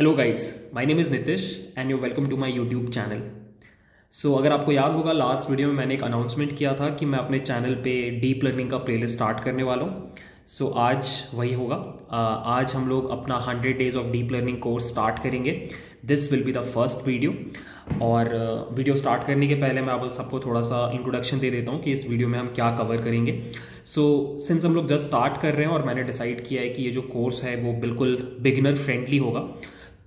Hello guys my name is Nitish and you welcome to my YouTube channel so अगर आपको याद होगा last video में मैंने एक अनाउंसमेंट किया था कि मैं अपने चैनल पे डीप लर्निंग का प्लेलिस्ट स्टार्ट करने वाला हूँ। सो so, आज वही होगा। uh, आज हम लोग अपना hundred days of deep learning course start करेंगे। This will be the first video और वीडियो स्टार्ट करने के पहले मैं आप सबको थोड़ा सा इंट्रोडक्शन दे देता हूँ कि इस वीडियो में हम क्या कवर करेंगे। सो so, सिंस हम लोग जस्ट स्टार्ट कर रहे हैं और मैंने डिसाइड किया है कि ये जो कोर्स है वो बिल्कुल बिगिनर फ्रेंडली होगा।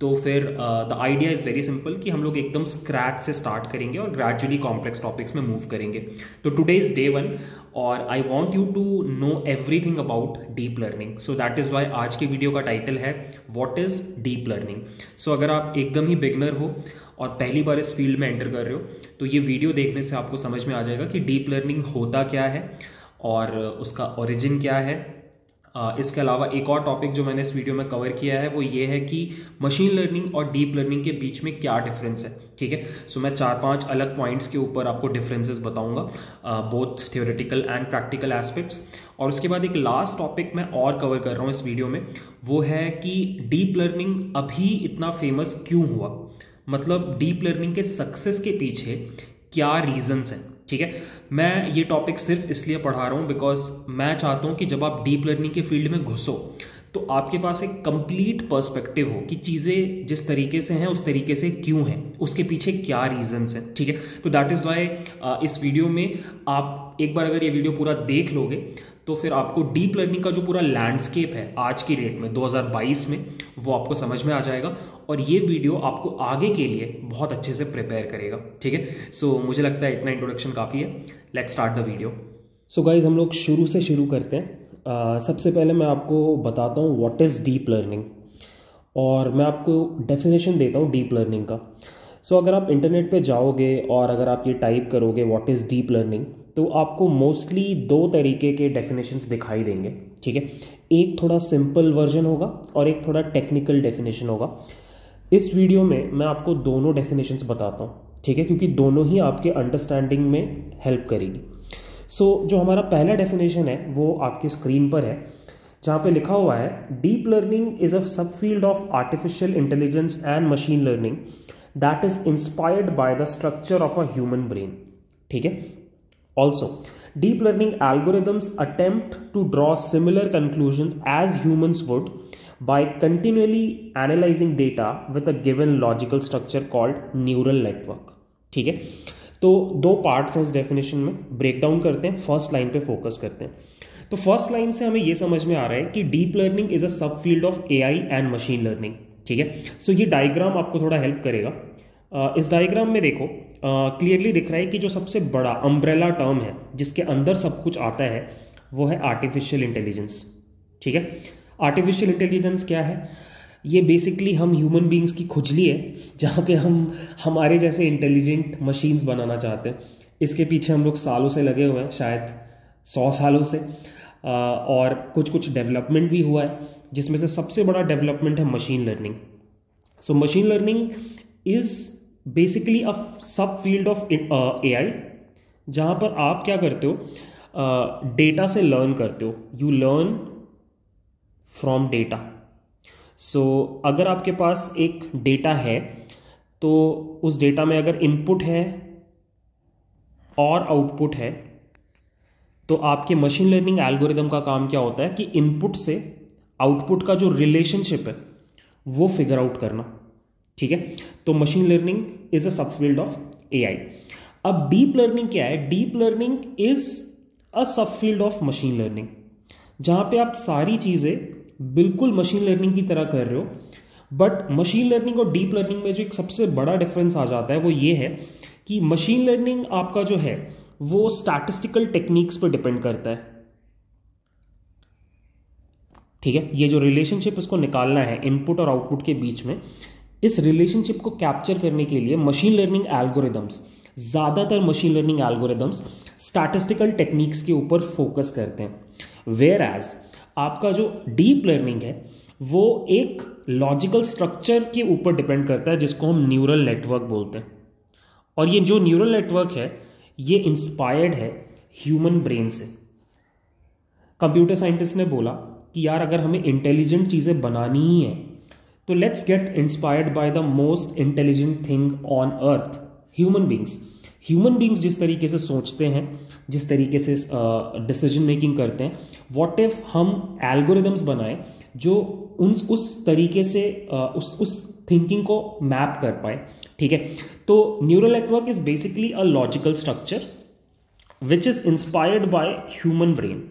तो फिर the idea is very simple कि हम लोग एकदम स्क्रैच से स्टार्ट करेंगे और ग्रेजुअली कॉम्प्लेक्स टॉपिक्स में मूव करेंगे। तो टुडे इज़ डे वन और I want you to know everything about deep learning so that is why आज के वीडियो का टाइटल है what is deep learning so अगर आप एकदम ही बिगनर हो और पहली बार इस फ़ील्ड में एंटर कर रहे हो तो ये वीडियो देखने से आपको समझ में आ जाएगा कि डीप लर्निंग होता क्या है और उसका ओरिजिन क्या है। इसके अलावा एक और टॉपिक जो मैंने इस वीडियो में कवर किया है, वो ये है कि मशीन लर्निंग और डीप लर्निंग के बीच में क्या डिफरेंस है, ठीक है? सो मैं चार पाँच अलग पॉइंट्स के ऊपर आपको डिफरेंसेस बताऊँगा both theoretical and practical aspects और उसके बाद एक लास्ट टॉपिक मैं और कवर कर रहा हूँ इस वीडियो में, वो है कि डीप लर्निंग अभी इतना फ़ेमस क्यों हुआ? मतलब डीप लर्निंग के सक्सेस के पीछे क्या रीजंस हैं? ठीक है? मैं ये टॉपिक सिर्फ़ इसलिए पढ़ा रहा हूँ बिकॉज़ मैं चाहता हूँ कि जब आप डीप लर्निंग के फ़ील्ड में घुसो तो आपके पास एक कंप्लीट पर्सपेक्टिव हो कि चीज़ें जिस तरीके से हैं, उस तरीके से क्यों हैं, उसके पीछे क्या रीजंस हैं, ठीक है? तो दैट इज़ वाई इस वीडियो में आप एक बार अगर ये वीडियो पूरा देख लोगे तो फिर आपको डीप लर्निंग का जो पूरा लैंडस्केप है आज की डेट में 2022 में वो आपको समझ में आ जाएगा और ये वीडियो आपको आगे के लिए बहुत अच्छे से प्रिपेयर करेगा ठीक है? सो मुझे लगता है इतना इंट्रोडक्शन काफ़ी है। Let start the video so guys हम लोग शुरू से शुरू करते हैं। uh, सबसे पहले मैं आपको बताता हूँ वॉट इज़ डीप लर्निंग और मैं आपको डेफिनेशन देता हूँ डीप लर्निंग का। सो so, अगर आप इंटरनेट पे जाओगे और अगर आप ये टाइप करोगे व्हाट इज़ डीप लर्निंग तो आपको मोस्टली दो तरीके के डेफिनेशंस दिखाई देंगे ठीक है? एक थोड़ा सिंपल वर्जन होगा और एक थोड़ा टेक्निकल डेफिनेशन होगा। इस वीडियो में मैं आपको दोनों डेफिनेशंस बताता हूँ ठीक है? क्योंकि दोनों ही आपके अंडरस्टैंडिंग में हेल्प करेगी। सो so, जो हमारा पहला डेफिनेशन है वो आपकी स्क्रीन पर है जहाँ पे लिखा हुआ है deep learning is a sub field of artificial intelligence and machine learning that is inspired by the structure of a human brain ठीक है? Also deep learning algorithms attempt to draw similar conclusion as humans would by continually analyzing data with a given logical structure called neural network. ठीक है? तो दो parts हैं इस definition में। Break down करते हैं फ़र्स्ट लाइन पे फोकस करते हैं। तो फ़र्स्ट लाइन से हमें ये समझ में आ रहा है कि deep learning is a sub field of A I and machine learning ठीक है? सो ये डायग्राम आपको थोड़ा हेल्प करेगा। इस डायग्राम में देखो क्लियरली दिख रहा है कि जो सबसे बड़ा अम्ब्रेला टर्म है, जिसके अंदर सब कुछ आता है, वो है आर्टिफिशियल इंटेलिजेंस ठीक है? आर्टिफिशियल इंटेलिजेंस क्या है? ये बेसिकली हम ह्यूमन बींग्स की खुजली है, जहाँ पे हम, हमारे जैसे इंटेलिजेंट मशीन्स बनाना चाहते हैं। इसके पीछे हम लोग सालों से लगे हुए हैं, शायद सौ सालों से। और कुछ कुछ डेवलपमेंट भी हुआ है, जिसमें से सबसे बड़ा डेवलपमेंट है machine learning so machine learning is basically a sub field of A I जहाँ पर आप क्या करते हो डेटा uh, से लर्न करते हो। You learn from data so अगर आपके पास एक डेटा है तो उस डेटा में अगर इनपुट है और आउटपुट है तो आपके मशीन लर्निंग एल्गोरिदम का काम क्या होता है कि इनपुट से आउटपुट का जो रिलेशनशिप है वो फिगर आउट करना। ठीक है? तो machine learning is a sub field of A आई अब डीप लर्निंग क्या है? Deep learning is a sub field of machine learning जहाँ पे आप सारी चीज़ें बिल्कुल मशीन लर्निंग की तरह कर रहे हो बट मशीन लर्निंग और डीप लर्निंग में जो एक सबसे बड़ा डिफरेंस आ जाता है वो ये है कि मशीन लर्निंग आपका जो है, वो स्टैटिस्टिकल टेक्निक्स पर डिपेंड करता है। ठीक है? ये जो रिलेशनशिप इसको निकालना है इनपुट और आउटपुट के बीच में इस रिलेशनशिप को कैप्चर करने के लिए मशीन लर्निंग एल्गोरिदम्स ज़्यादातर machine learning algorithms statistical techniques के ऊपर फोकस करते हैं। वेयर एज आपका जो डीप लर्निंग है, वो एक लॉजिकल स्ट्रक्चर के ऊपर डिपेंड करता है, जिसको हम न्यूरल नेटवर्क बोलते हैं। और ये जो न्यूरल नेटवर्क है, ये इंस्पायर्ड है ह्यूमन ब्रेन से। कंप्यूटर साइंटिस्ट ने बोला कि यार, अगर हमें इंटेलिजेंट चीज़ें बनानी ही है तो let's get inspired by the most intelligent thing on earth human beings human beings जिस तरीके से सोचते हैं जिस तरीके से डिसीज़न uh, मेकिंग करते हैं वॉट इफ़ हम एल्गोरिदम्स बनाएँ जो उन उस तरीके से uh, उस उस थिंकिंग को मैप कर पाए ठीक है? तो neural network is basically a logical structure which is inspired by human brain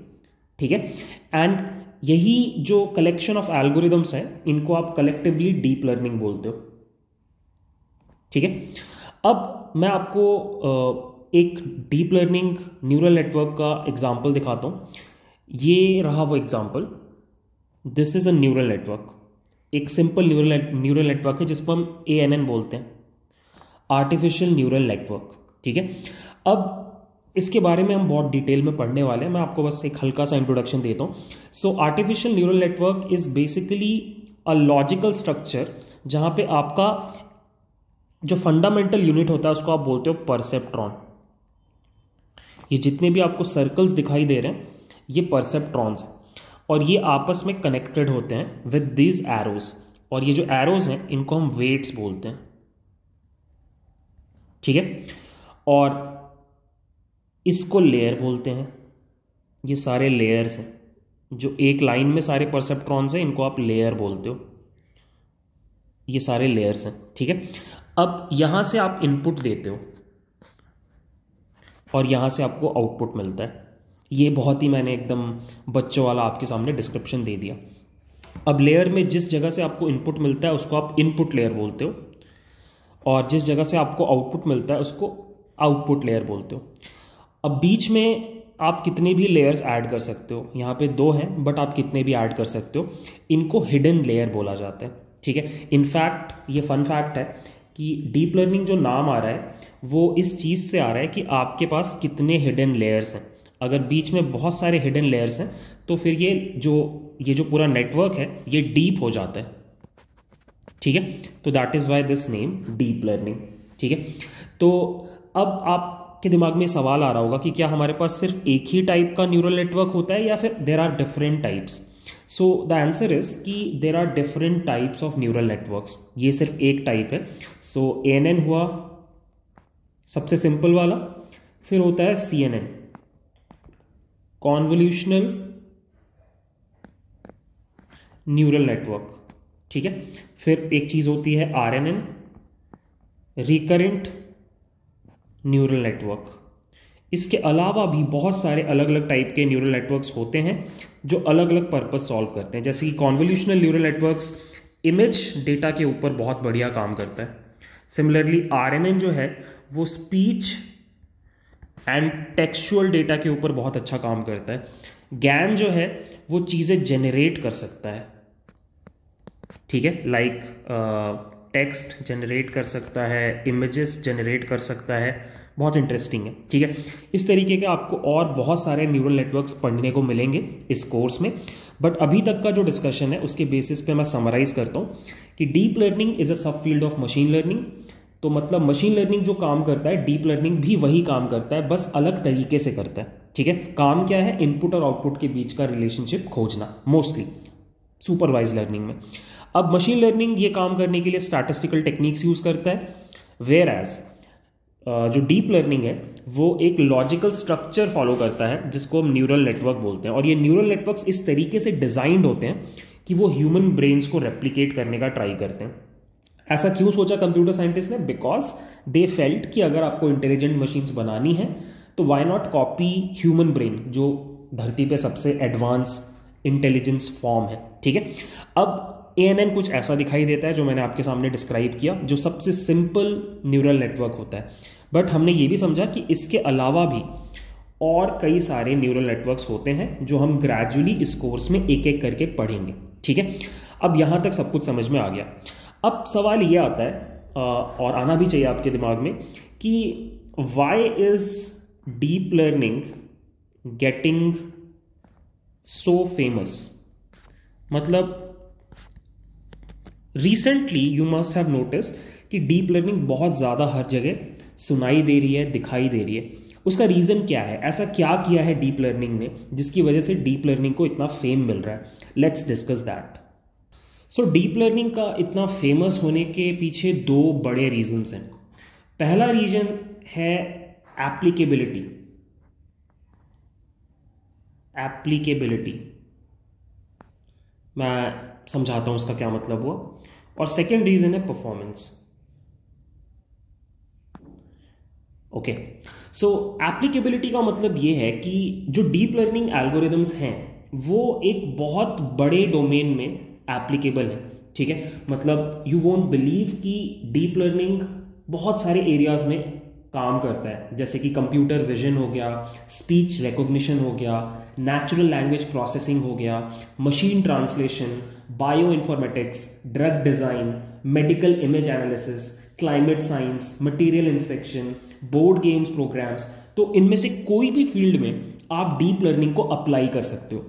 ठीक है? एंड यही जो कलेक्शन ऑफ़ एल्गोरिदम्स हैं, इनको आप कलेक्टिवली डीप लर्निंग बोलते हो। ठीक है? अब मैं आपको एक डीप लर्निंग न्यूरल नेटवर्क का एग्जांपल दिखाता हूँ। ये रहा वो example this is a neural network एक सिंपल न्यूरल न्यूरल नेटवर्क है जिसको हम ए एन एन बोलते हैं। आर्टिफिशियल न्यूरल नेटवर्क ठीक है? अब इसके बारे में हम बहुत डिटेल में पढ़ने वाले हैं। मैं आपको बस एक हल्का सा इंट्रोडक्शन देता हूँ। So artificial neural network is basically a logical structure जहाँ पे आपका जो फंडामेंटल यूनिट होता है, उसको आप बोलते हो परसेप्ट्रॉन ये जितने भी आपको सर्कल्स दिखाई दे रहे हैं, ये परसेप्ट्रॉन्स हैं। और ये आपस में कनेक्टेड होते हैं विद दीज एरोज और ये जो एरोज हैं, इनको हम वेट्स बोलते हैं। ठीक है? और इसको लेयर बोलते हैं। ये सारे लेयर्स हैं। जो एक लाइन में सारे परसेप्ट्रॉन्स हैं, इनको आप लेयर बोलते हो। ये सारे लेयर्स हैं, ठीक है? अब यहाँ से आप इनपुट देते हो और यहाँ से आपको आउटपुट मिलता है। ये बहुत ही मैंने एकदम बच्चों वाला आपके सामने डिस्क्रिप्शन दे दिया। अब लेयर में जिस जगह से आपको इनपुट मिलता है, उसको आप इनपुट लेयर बोलते हो। और जिस जगह से आपको आउटपुट मिलता है, उसको आउटपुट लेयर बोलते हो। अब बीच में आप कितने भी लेयर्स ऐड कर सकते हो, यहाँ पे दो हैं बट आप कितने भी ऐड कर सकते हो, इनको हिडन लेयर बोला जाता है, ठीक है? इनफैक्ट ये फन फैक्ट है कि डीप लर्निंग जो नाम आ रहा है, वो इस चीज़ से आ रहा है कि आपके पास कितने हिडन लेयर्स हैं। अगर बीच में बहुत सारे हिडन लेयर्स हैं तो फिर ये जो ये जो पूरा नेटवर्क है, ये डीप हो जाता है, ठीक है? तो that is why this name deep learning ठीक है? तो अब आपके दिमाग में सवाल आ रहा होगा कि क्या हमारे पास सिर्फ़ एक ही टाइप का न्यूरल नेटवर्क होता है या फिर there are different types so the answer is कि there are different types of neural networks ये सिर्फ़ एक टाइप है। सो ए एन एन हुआ, सबसे सिंपल वाला। फिर होता है C N N convolutional neural network ठीक है? फिर एक चीज़ होती है R N N recurrent neural network इसके अलावा भी बहुत सारे अलग अलग टाइप के न्यूरल नेटवर्क्स होते हैं, जो अलग अलग पर्पज सॉल्व करते हैं। जैसे कि convolutional neural networks image data के ऊपर बहुत बढ़िया काम करता है। सिमिलरली आरएनएन जो है, वो स्पीच एंड टेक्सचुअल डेटा के ऊपर बहुत अच्छा काम करता है। गैन जो है, वो चीज़ें जेनरेट कर सकता है। ठीक है? लाइक टेक्स्ट जनरेट कर सकता है इमेजेस जनरेट कर सकता है, बहुत इंटरेस्टिंग है, ठीक है? इस तरीके के आपको और बहुत सारे न्यूरल नेटवर्क्स पढ़ने को मिलेंगे इस कोर्स में। बट अभी तक का जो डिस्कशन है, उसके बेसिस पे मैं समराइज करता हूँ कि deep learning is a sub field of machine learning तो मतलब मशीन लर्निंग जो काम करता है डीप लर्निंग भी वही काम करता है, बस अलग तरीके से करता है, ठीक है? काम क्या है? इनपुट और आउटपुट के बीच का रिलेशनशिप खोजना मोस्टली सुपरवाइज लर्निंग में। अब मशीन लर्निंग ये काम करने के लिए स्टैटिस्टिकल टेक्निक्स यूज़ करता है वेयर एज जो डीप लर्निंग है, वो एक लॉजिकल स्ट्रक्चर फॉलो करता है, जिसको हम न्यूरल नेटवर्क बोलते हैं। और ये न्यूरल नेटवर्क्स इस तरीके से डिज़ाइंड होते हैं कि वो ह्यूमन ब्रेन्स को रेप्लीकेट करने का ट्राई करते हैं। ऐसा क्यों सोचा कंप्यूटर साइंटिस्ट ने? बिकॉज़ दे फेल्ट कि अगर आपको इंटेलिजेंट मशीन्स बनानी है तो why not copy human brain जो धरती पे सबसे एडवांस इंटेलिजेंस फॉर्म है, ठीक है? अब ए एन एन कुछ ऐसा दिखाई देता है जो मैंने आपके सामने डिस्क्राइब किया, जो सबसे सिंपल न्यूरल नेटवर्क होता है। बट हमने ये भी समझा कि इसके अलावा भी और कई सारे न्यूरल नेटवर्क्स होते हैं जो हम ग्रेजुअली इस कोर्स में एक एक करके पढ़ेंगे, ठीक है? अब यहाँ तक सब कुछ समझ में आ गया। अब सवाल ये आता है और आना भी चाहिए आपके दिमाग में कि why is deep learning getting so famous मतलब recently you must have notice कि डीप लर्निंग बहुत ज़्यादा हर जगह सुनाई दे रही है, दिखाई दे रही है। उसका रीज़न क्या है? ऐसा क्या किया है डीप लर्निंग ने जिसकी वजह से डीप लर्निंग को इतना फेम मिल रहा है? Let's discuss that so deep learning का इतना फ़ेमस होने के पीछे दो बड़े रीजंस हैं। पहला रीजन है एप्लीकेबिलिटी एप्लीकेबिलिटी मैं समझाता हूँ उसका क्या मतलब हुआ। और सेकेंड रीजन है परफॉर्मेंस ओके सो एप्लीकेबिलिटी का मतलब ये है कि जो डीप लर्निंग एल्गोरिदम्स हैं, वो एक बहुत बड़े डोमेन में एप्लीकेबल है, ठीक है? मतलब यू वोंट बिलीव कि डीप लर्निंग बहुत सारे एरियाज़ में काम करता है। जैसे कि कंप्यूटर विजन हो गया स्पीच रिकॉग्निशन हो गया नेचुरल लैंग्वेज प्रोसेसिंग हो गया machine translation informatics drug design medical image analysis climate science material inspection board games programs तो इनमें से कोई भी फ़ील्ड में आप डीप लर्निंग को अप्लाई कर सकते हो।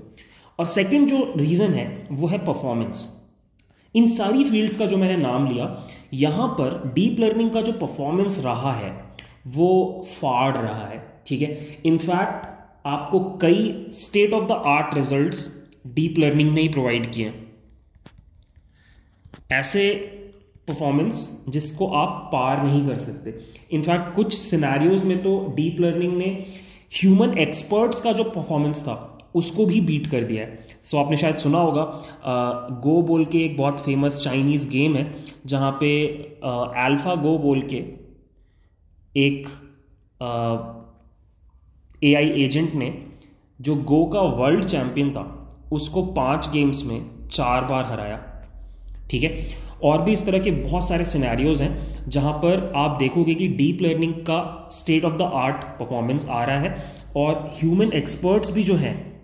और सेकंड जो रीज़न है, वो है परफॉर्मेंस इन सारी फील्ड्स का जो मैंने नाम लिया, यहाँ पर डीप लर्निंग का जो परफॉर्मेंस रहा है, वो फाड़ रहा है, ठीक है? इनफैक्ट आपको कई state of the art results deep learning ने ही प्रोवाइड किए ऐसे परफॉर्मेंस जिसको आप पार नहीं कर सकते। इनफैक्ट कुछ सिनेरियोज में तो डीप लर्निंग ने ह्यूमन एक्सपर्ट्स का जो परफॉर्मेंस था उसको भी बीट कर दिया है। सो so, आपने शायद सुना होगा आ, गो बोल के एक बहुत फ़ेमस चाइनीज़ गेम है जहाँ पे अल्फ़ा गो बोल के एक ए आई एजेंट ने जो गो का वर्ल्ड चैम्पियन था उसको पाँच गेम्स में चार बार हराया। ठीक है? और भी इस तरह के बहुत सारे सिनेरियोज हैं, जहाँ पर आप देखोगे कि डीप लर्निंग का state of the art performance आ रहा है और ह्यूमन एक्सपर्ट्स भी जो हैं,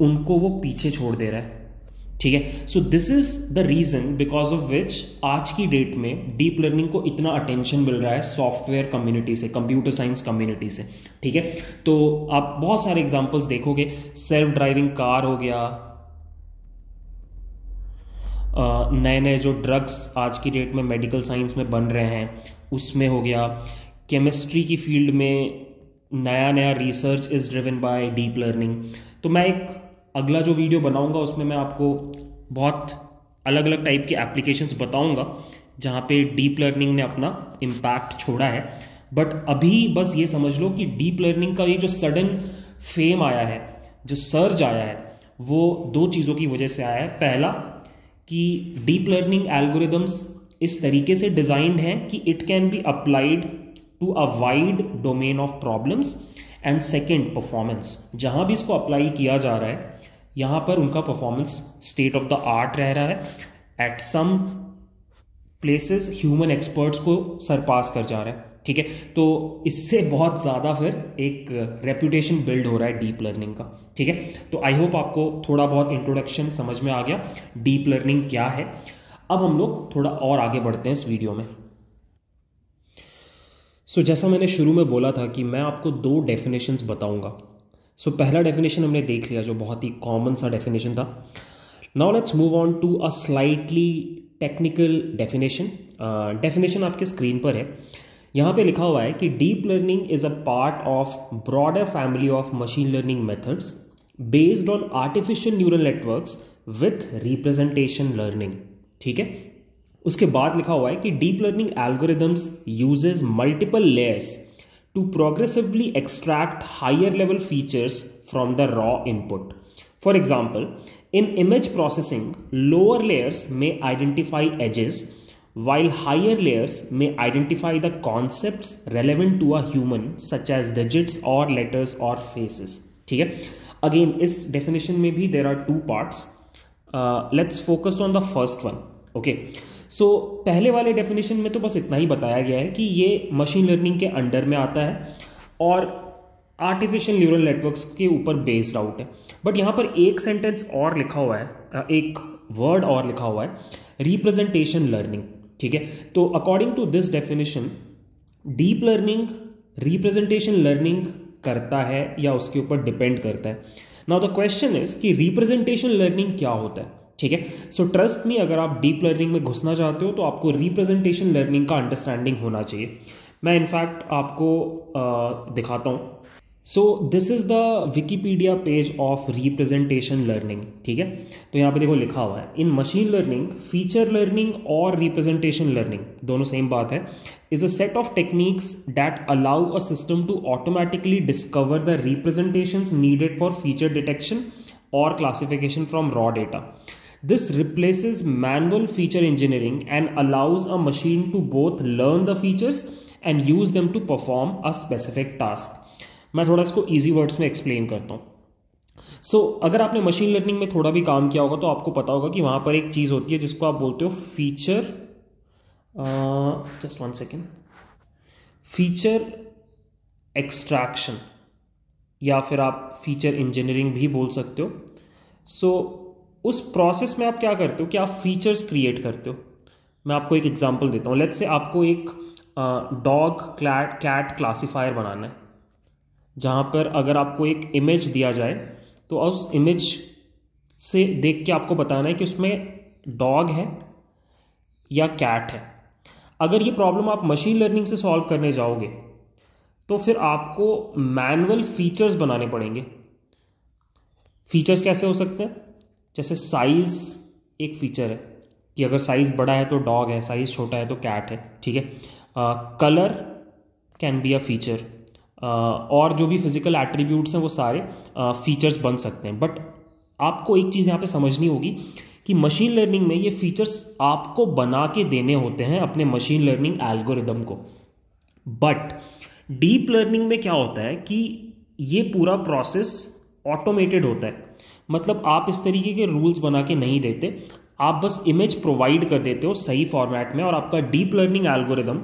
उनको वो पीछे छोड़ दे रहा है। ठीक है? So this is the reason because of which आज की डेट में डीप लर्निंग को इतना अटेंशन मिल रहा है सॉफ्टवेयर कम्युनिटी से कंप्यूटर साइंस कम्युनिटी से। ठीक है? तो आप बहुत सारे एग्जांपल्स देखोगे सेल्फ ड्राइविंग कार हो गया नए नए जो ड्रग्स आज की डेट में मेडिकल साइंस में बन रहे हैं, उसमें हो गया। केमिस्ट्री की फ़ील्ड में नया नया research is driven by deep learning तो मैं एक अगला जो वीडियो बनाऊँगा, उसमें मैं आपको बहुत अलग अलग टाइप के एप्लीकेशंस बताऊँगा, जहाँ पे डीप लर्निंग ने अपना इम्पैक्ट छोड़ा है। बट अभी बस ये समझ लो कि डीप लर्निंग का ये जो सडन फेम आया है, जो सर्ज आया है, वो दो चीज़ों की वजह से आया है। पहला कि डीप लर्निंग एल्गोरिदम्स इस तरीके से डिज़ाइंड हैं कि it can be applied to a wide domain of problems and second performance. जहाँ भी इसको अप्लाई किया जा रहा है, यहाँ पर उनका performance state of the art रह रहा है। At some places human experts को सरपास कर जा रहा है। ठीक है? तो इससे बहुत ज़्यादा फिर एक रेपुटेशन बिल्ड हो रहा है डीप लर्निंग का। ठीक है? तो आई होप आपको थोड़ा बहुत इंट्रोडक्शन समझ में आ गया। डीप लर्निंग क्या है? अब हम लोग थोड़ा और आगे बढ़ते हैं इस वीडियो में। सो so, जैसा मैंने शुरू में बोला था कि मैं आपको दो डेफिनेशंस बताऊँगा। सो so, पहला डेफिनेशन हमने देख लिया जो बहुत ही कॉमन सा डेफिनेशन था। Now let's move on to a slightly technical definition definition आपके स्क्रीन पर है। यहाँ पे लिखा हुआ है कि deep learning is a part of broader family of machine learning methods based on artificial neural network with representation learning ठीक है? उसके बाद लिखा हुआ है कि deep learning algorithms uses multiple layers to progressively extract higher level features from the raw input for example in image processing lower layers में identify edges while higher layers में identify the concept relevant to a human such as digits और letters और faces ठीक है? Again इस definition में भी there are two parts let's focus on the first one okay so पहले वाले डेफिनेशन में तो बस इतना ही बताया गया है कि ये मशीन लर्निंग के अंडर में आता है और आर्टिफिशियल न्यूरल नेटवर्क्स के ऊपर बेस्ड आउट है। बट यहाँ पर एक सेंटेंस और लिखा हुआ है एक वर्ड और लिखा हुआ है रिप्रेजेंटेशन लर्निंग ठीक है? तो according to this definition deep learning representation learning करता है या उसके ऊपर डिपेंड करता है। नाउ द क्वेश्चन इज़ कि रिप्रेजेंटेशन लर्निंग क्या होता है? ठीक है? सो ट्रस्ट में अगर आप डीप लर्निंग में घुसना चाहते हो तो आपको रिप्रेजेंटेशन लर्निंग का अंडरस्टैंडिंग होना चाहिए। मैं इनफैक्ट आपको आ, दिखाता हूँ। So this is the Wikipedia page of representation learning ठीक है? तो यहाँ पे देखो लिखा हुआ है in machine learning feature learning और रिप्रेजेंटेशन लर्निंग दोनों सेम बात है is a set of techniques that allow a system to automatically discover the representation needed for feature detection और classification from raw data This replaces manual feature engineering and allows a machine to both learn the features and use them to perform a specific task. मैं थोड़ा इसको easy words में explain करता हूँ so so, अगर आपने machine learning में थोड़ा भी काम किया होगा तो आपको पता होगा कि वहाँ पर एक चीज़ होती है जिसको आप बोलते हो feature just one second feature extraction या फिर आप फीचर इंजीनियरिंग भी बोल सकते हो. सो so, उस प्रोसेस में आप क्या करते हो? कि आप फीचर्स क्रिएट करते हो? मैं आपको एक एग्जांपल देता हूँ. लेट्स से आपको एक डॉग क्लैट कैट क्लासीफायर बनाना है जहाँ पर अगर आपको एक इमेज दिया जाए तो उस इमेज से देख के आपको बताना है कि उसमें डॉग है या कैट है। अगर ये प्रॉब्लम आप मशीन लर्निंग से सॉल्व करने जाओगे तो फिर आपको मैनुअल फीचर्स बनाने पड़ेंगे। फीचर्स कैसे हो सकते हैं? जैसे साइज़ एक फ़ीचर है कि अगर साइज़ बड़ा है तो डॉग है साइज़ छोटा है तो कैट है ठीक है? Colour can be a feature और जो भी फ़िज़िकल एट्रीब्यूट्स हैं वो सारे फीचर्स uh, बन सकते हैं। बट आपको एक चीज़ यहाँ पे समझनी होगी कि मशीन लर्निंग में ये फीचर्स आपको बना के देने होते हैं अपने मशीन लर्निंग एल्गोरिदम को। बट डीप लर्निंग में क्या होता है कि ये पूरा प्रोसेस ऑटोमेटेड होता है। मतलब आप इस तरीके के रूल्स बना के नहीं देते। आप बस इमेज प्रोवाइड कर देते हो सही फॉर्मेट में और आपका deep learning algorithm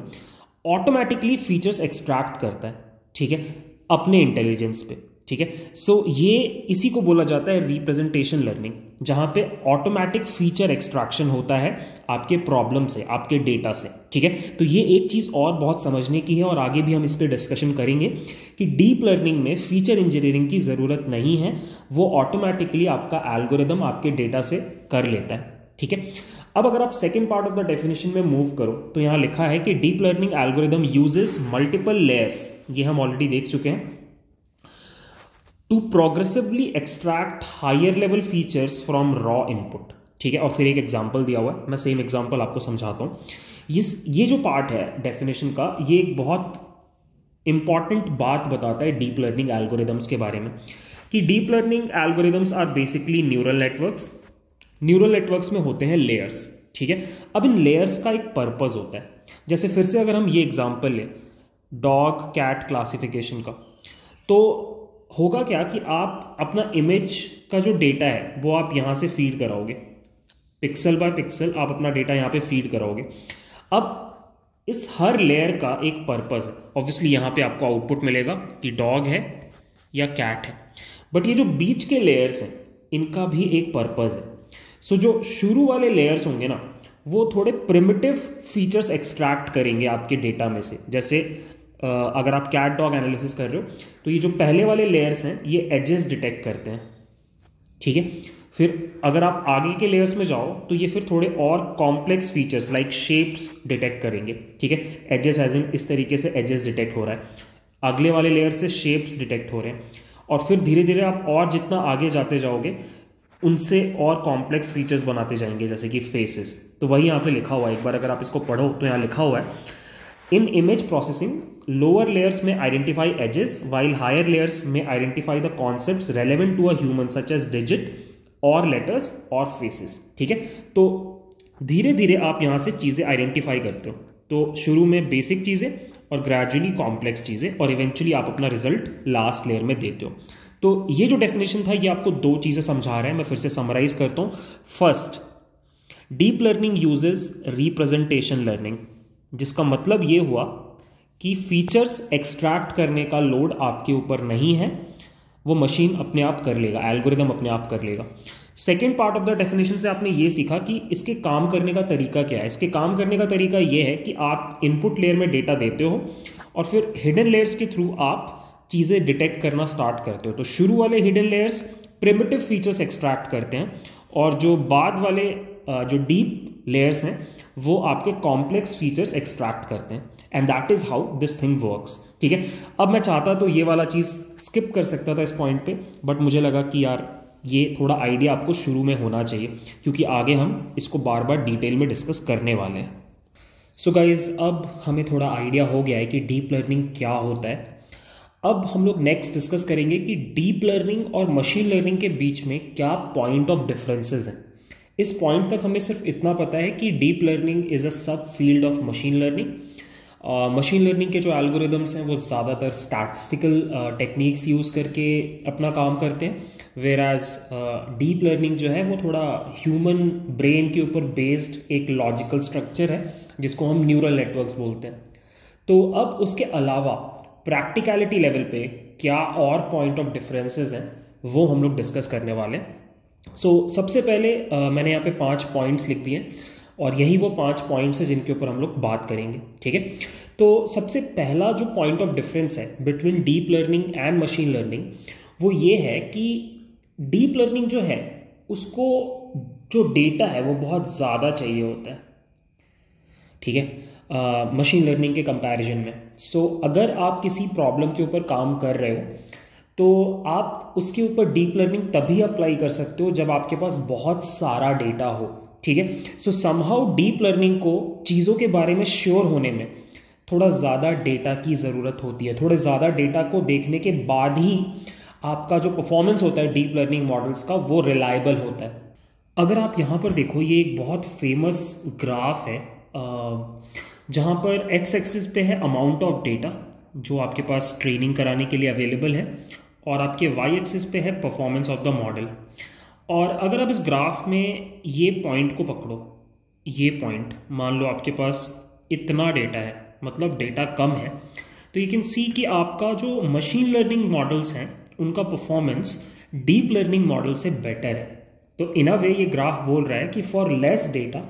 automatically features extract करता है। ठीक है? अपने इंटेलिजेंस पे। ठीक है? सो ये इसी को बोला जाता है रिप्रेजेंटेशन लर्निंग जहाँ पे ऑटोमेटिक फीचर एक्सट्रैक्शन होता है आपके प्रॉब्लम से, आपके डेटा से, ठीक है? तो ये एक चीज़ और बहुत समझने की है और आगे भी हम इस पर डिस्कशन करेंगे कि डीप लर्निंग में फीचर इंजीनियरिंग की ज़रूरत नहीं है, वो ऑटोमेटिकली आपका एल्गोरिदम आपके डेटा से कर लेता है, ठीक है? अब अगर आप second part of the definition में मूव करो तो यहाँ लिखा है कि deep learning algorithm uses multiple layers ये हम ऑलरेडी देख चुके हैं to progressively extract higher level features from raw input ठीक है? और फिर एक एग्ज़ाम्पल दिया हुआ है। मैं सेम एग्ज़ाम्पल आपको समझाता हूँ। इस, ये जो पार्ट है डेफिनेशन का, ये एक बहुत इंपॉर्टेंट बात बताता है डीप लर्निंग एल्गोरिदम्स के बारे में कि deep learning algorithms are basically neural networks neural networks में होते हैं लेयर्स ठीक है? अब इन लेयर्स का एक पर्पज होता है। जैसे फिर से अगर हम ये एग्ज़ाम्पल लें डॉग कैट क्लासिफिकेशन का तो होगा क्या कि आप अपना इमेज का जो डेटा है वो आप यहाँ से फ़ीड कराओगे। पिक्सल बाय पिक्सल आप अपना डेटा यहाँ पे फ़ीड कराओगे। अब इस हर लेयर का एक पर्पज़ है। ऑब्वियसली यहाँ पे आपको आउटपुट मिलेगा कि डॉग है या कैट है। बट ये जो बीच के लेयर्स हैं इनका भी एक पर्पज़ है। सो so, जो शुरू वाले लेयर्स होंगे ना वो थोड़े प्रिमिटिव फीचर्स एक्सट्रैक्ट करेंगे आपके डेटा में से। जैसे अगर आप कैट डॉग एनालिसिस कर रहे हो तो ये जो पहले वाले लेयर्स हैं, ये एजेस डिटेक्ट करते हैं। ठीक है? फिर अगर आप आगे के लेयर्स में जाओ तो ये फिर थोड़े और complex features like shapes detect करेंगे। ठीक है? एजेस एज इन इस तरीके से एजेस डिटेक्ट हो रहा है। अगले वाले लेयर से शेप्स डिटेक्ट हो रहे हैं। और फिर धीरे धीरे आप और जितना आगे जाते जाओगे, उनसे और कॉम्प्लेक्स फीचर्स बनाते जाएँगे, जैसे कि फेसेस तो वही यहाँ पे लिखा हुआ है। एक बार अगर आप इसको पढ़ो तो यहाँ लिखा हुआ है in image processing lower layers में identify edges while higher layers में identify the concept relevant to human, such as digit और लेटर्स और फेसेस ठीक है? तो धीरे धीरे आप यहाँ से चीज़ें आइडेंटिफाई करते हो। तो शुरू में बेसिक चीज़ें और ग्रेजुअली कॉम्प्लेक्स चीज़ें और इवेंचुअली आप अपना रिज़ल्ट लास्ट लेयर में देते हो। तो ये जो डेफिनेशन था, ये आपको दो चीज़ें समझा रहा है, मैं फिर से समराइज करता हूँ। First deep learning uses representation learning जिसका मतलब ये हुआ कि फीचर्स एक्सट्रैक्ट करने का लोड आपके ऊपर नहीं है, वो मशीन अपने आप कर लेगा एल्गोरिदम अपने आप कर लेगा। Second part of the definition से आपने ये सीखा कि इसके काम करने का तरीका क्या है। इसके काम करने का तरीका ये है कि आप इनपुट लेयर में डेटा देते हो और फिर हिडन लेयर्स के थ्रू आप चीज़ें डिटेक्ट करना स्टार्ट करते हो। तो शुरू वाले hidden layers primitive features extract करते हैं और जो बाद वाले जो डीप लेयर्स हैं वो आपके कॉम्प्लेक्स फीचर्स एक्सट्रैक्ट करते हैं and that is how this thing works ठीक है? अब मैं चाहता तो ये वाला चीज़ स्किप कर सकता था इस पॉइंट पे बट मुझे लगा कि यार, ये थोड़ा आइडिया आपको शुरू में होना चाहिए, क्योंकि आगे हम इसको बार बार डिटेल में डिस्कस करने वाले हैं। सो गाइज़ अब हमें थोड़ा आइडिया हो गया है कि डीप लर्निंग क्या होता है। अब हम लोग नेक्स्ट डिस्कस करेंगे कि डीप लर्निंग और मशीन लर्निंग के बीच में क्या पॉइंट ऑफ़ डिफरेंसेस हैं। इस पॉइंट तक हमें सिर्फ़ इतना पता है कि deep learning is a sub field of machine learning machine learning के जो एल्गोरिदम्स हैं, वो ज़्यादातर स्टैटिस्टिकल टेक्निक्स यूज़ करके अपना काम करते हैं वेर एज डीप लर्निंग जो है, वो थोड़ा ह्यूमन ब्रेन के ऊपर बेस्ड एक लॉजिकल स्ट्रक्चर है, जिसको हम न्यूरल नेटवर्क्स बोलते हैं. तो अब उसके अलावा प्रैक्टिकलिटी लेवल पे क्या और पॉइंट ऑफ़ डिफरेंसेस हैं, वो हम लोग डिस्कस करने वाले हैं. सो so, सबसे पहले uh, मैंने यहाँ पे पाँच पॉइंट्स लिख दिए और यही वो पाँच पॉइंट्स हैं जिनके ऊपर हम लोग बात करेंगे ठीक है? तो सबसे पहला जो पॉइंट ऑफ़ डिफरेंस है between deep learning and machine learning वो ये है कि डीप लर्निंग जो है उसको जो डेटा है वो बहुत ज़्यादा चाहिए होता है ठीक है? मशीन लर्निंग के कंपैरिजन में। सो so, अगर आप किसी प्रॉब्लम के ऊपर काम कर रहे हो तो आप उसके ऊपर डीप लर्निंग तभी अप्लाई कर सकते हो जब आपके पास बहुत सारा डेटा हो, ठीक है? सो समहाउ डीप लर्निंग को चीज़ों के बारे में श्योर होने में थोड़ा ज़्यादा डेटा की ज़रूरत होती है। थोड़े ज़्यादा डेटा को देखने के बाद ही आपका जो परफॉर्मेंस होता है डीप लर्निंग मॉडल्स का वो रिलायबल होता है। अगर आप यहाँ पर देखो, ये एक बहुत फ़ेमस ग्राफ है जहाँ पर एक्स एक्सिस पे है अमाउंट ऑफ़ डेटा जो आपके पास ट्रेनिंग कराने के लिए अवेलेबल है और आपके वाई एक्सिस पे है परफॉर्मेंस ऑफ़ द मॉडल और अगर आप इस ग्राफ में ये पॉइंट को पकड़ो, ये पॉइंट मान लो आपके पास इतना डेटा है मतलब डेटा कम है तो यू कैन सी कि आपका जो मशीन लर्निंग मॉडल्स हैं, उनका परफॉर्मेंस डीप लर्निंग मॉडल से बेटर है। तो इन अ वे ये ग्राफ बोल रहा है कि for less data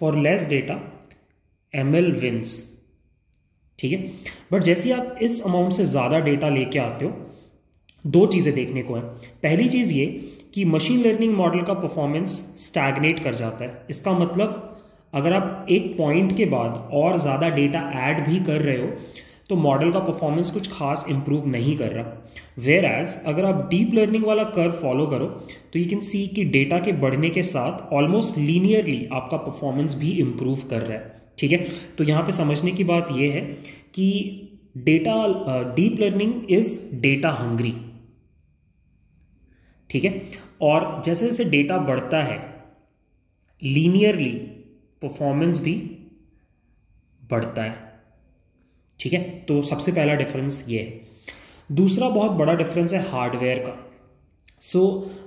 for less data M L wins ठीक है? बट जैसे आप इस अमाउंट से ज़्यादा डेटा लेके आते हो, दो चीज़ें देखने को हैं। पहली चीज़ ये कि मशीन लर्निंग मॉडल का परफॉर्मेंस स्टैगनेट कर जाता है। इसका मतलब अगर आप एक पॉइंट के बाद और ज़्यादा डेटा ऐड भी कर रहे हो तो मॉडल का परफॉर्मेंस कुछ खास इंप्रूव नहीं कर रहा। वेयर एज अगर आप डीप लर्निंग वाला कर्व फॉलो करो तो यू कैन सी कि डेटा के बढ़ने के साथ ऑलमोस्ट लीनियरली आपका परफॉर्मेंस भी इम्प्रूव कर रहा है। ठीक है? तो यहाँ पे समझने की बात यह है कि data deep learning is data hungry ठीक है? और जैसे जैसे डेटा बढ़ता है लीनियरली परफॉर्मेंस भी बढ़ता है, ठीक है? तो सबसे पहला डिफरेंस ये है। दूसरा बहुत बड़ा डिफरेंस है हार्डवेयर का। सो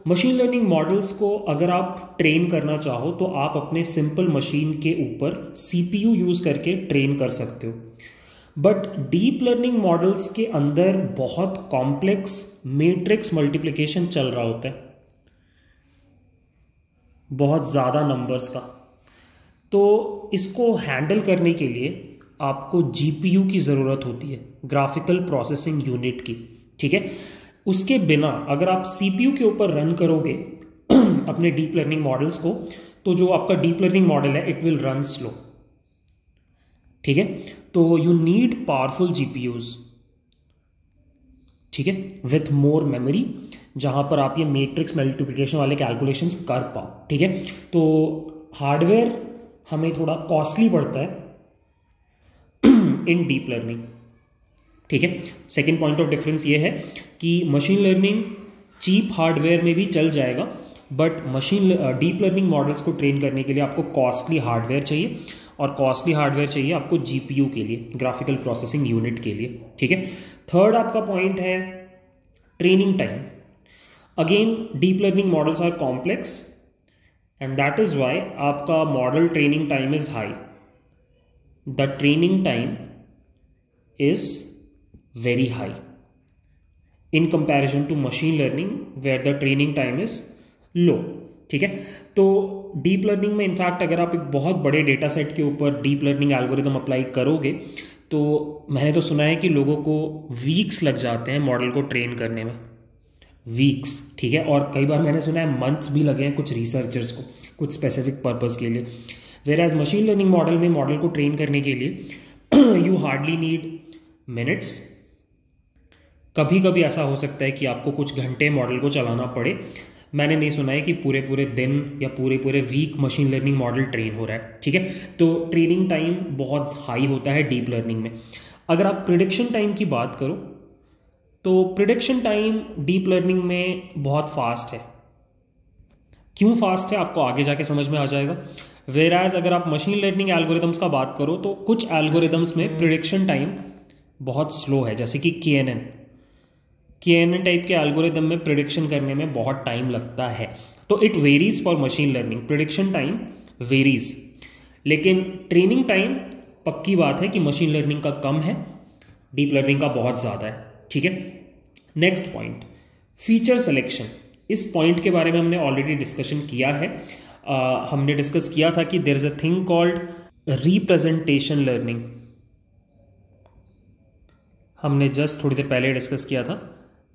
मशीन लर्निंग मॉडल्स को अगर आप ट्रेन करना चाहो तो आप अपने सिंपल मशीन के ऊपर सीपीयू यूज़ करके ट्रेन कर सकते हो। बट डीप लर्निंग मॉडल्स के अंदर बहुत कॉम्प्लेक्स मैट्रिक्स मल्टीप्लिकेशन चल रहा होता है। बहुत ज़्यादा नंबर्स का। तो इसको हैंडल करने के लिए आपको जीपीयू की ज़रूरत होती है ग्राफिकल प्रोसेसिंग यूनिट की, ठीक है? उसके बिना अगर आप सीपीयू के ऊपर रन करोगे, अपने डीप लर्निंग मॉडल्स को तो जो आपका डीप लर्निंग मॉडल है इट विल रन स्लो ठीक है? तो यू नीड पावरफुल जीपीयूज ठीक है? विथ मोर मेमोरी जहाँ पर आप ये मैट्रिक्स मल्टीप्लिकेशन वाले कैलकुलेशंस कर पाओ। ठीक है? तो हार्डवेयर हमें थोड़ा कॉस्टली पड़ता है इन डीप लर्निंग ठीक है? सेकेंड पॉइंट ऑफ़ डिफरेंस ये है कि मशीन लर्निंग चीप हार्डवेयर में भी चल जाएगा but machine deep learning models को ट्रेन करने के लिए आपको कॉस्टली हार्डवेयर चाहिए और कॉस्टली हार्डवेयर चाहिए आपको जीपीयू के लिए ग्राफिकल प्रोसेसिंग यूनिट के लिए, ठीक है? थर्ड आपका पॉइंट है training time again deep learning models are complex and that is why आपका model training time is high the training time is very high in comparison to machine learning where the training time is low ठीक है? तो deep learning में in fact अगर आप एक बहुत बड़े डेटा सेट के ऊपर डीप लर्निंग एल्गोरिदम अप्लाई करोगे तो मैंने तो सुना है कि लोगों को वीक्स लग जाते हैं मॉडल को ट्रेन करने में। वीक्स ठीक है? और कई बार मैंने सुना है मंथ्स भी लगे हैं कुछ रिसर्चर्स को, कुछ स्पेसिफिक पर्पज़ के लिए। Whereas machine learning model में मॉडल को ट्रेन करने के लिए यू हार्डली नीड मिनट्स कभी कभी ऐसा हो सकता है कि आपको कुछ घंटे मॉडल को चलाना पड़े। मैंने नहीं सुना है कि पूरे पूरे दिन या पूरे पूरे week machine learning model train हो रहा है, ठीक है? तो ट्रेनिंग टाइम बहुत हाई होता है डीप लर्निंग में। अगर आप प्रिडिक्शन टाइम की बात करो तो प्रिडिक्शन टाइम डीप लर्निंग में बहुत फास्ट है। क्यों फास्ट है? आपको आगे जाके समझ में आ जाएगा। वेर एज अगर आप मशीन लर्निंग एल्गोरिदम्स का बात करो तो कुछ एल्गोरिदम्स में प्रिडिक्शन टाइम बहुत स्लो है, जैसे कि के एन एन के टाइप के एल्गोरिदम में प्रिडिक्शन करने में बहुत टाइम लगता है। तो it varies for machine learning prediction time varies लेकिन ट्रेनिंग टाइम पक्की बात है कि मशीन लर्निंग का कम है डीप लर्निंग का बहुत ज़्यादा है। ठीक है? नेक्स्ट पॉइंट फीचर सिलेक्शन इस पॉइंट के बारे में हमने ऑलरेडी डिस्कशन किया है। आ, हमने डिस्कस किया था कि there is a thing called representation learning हमने जस्ट थोड़ी देर पहले डिस्कस किया था।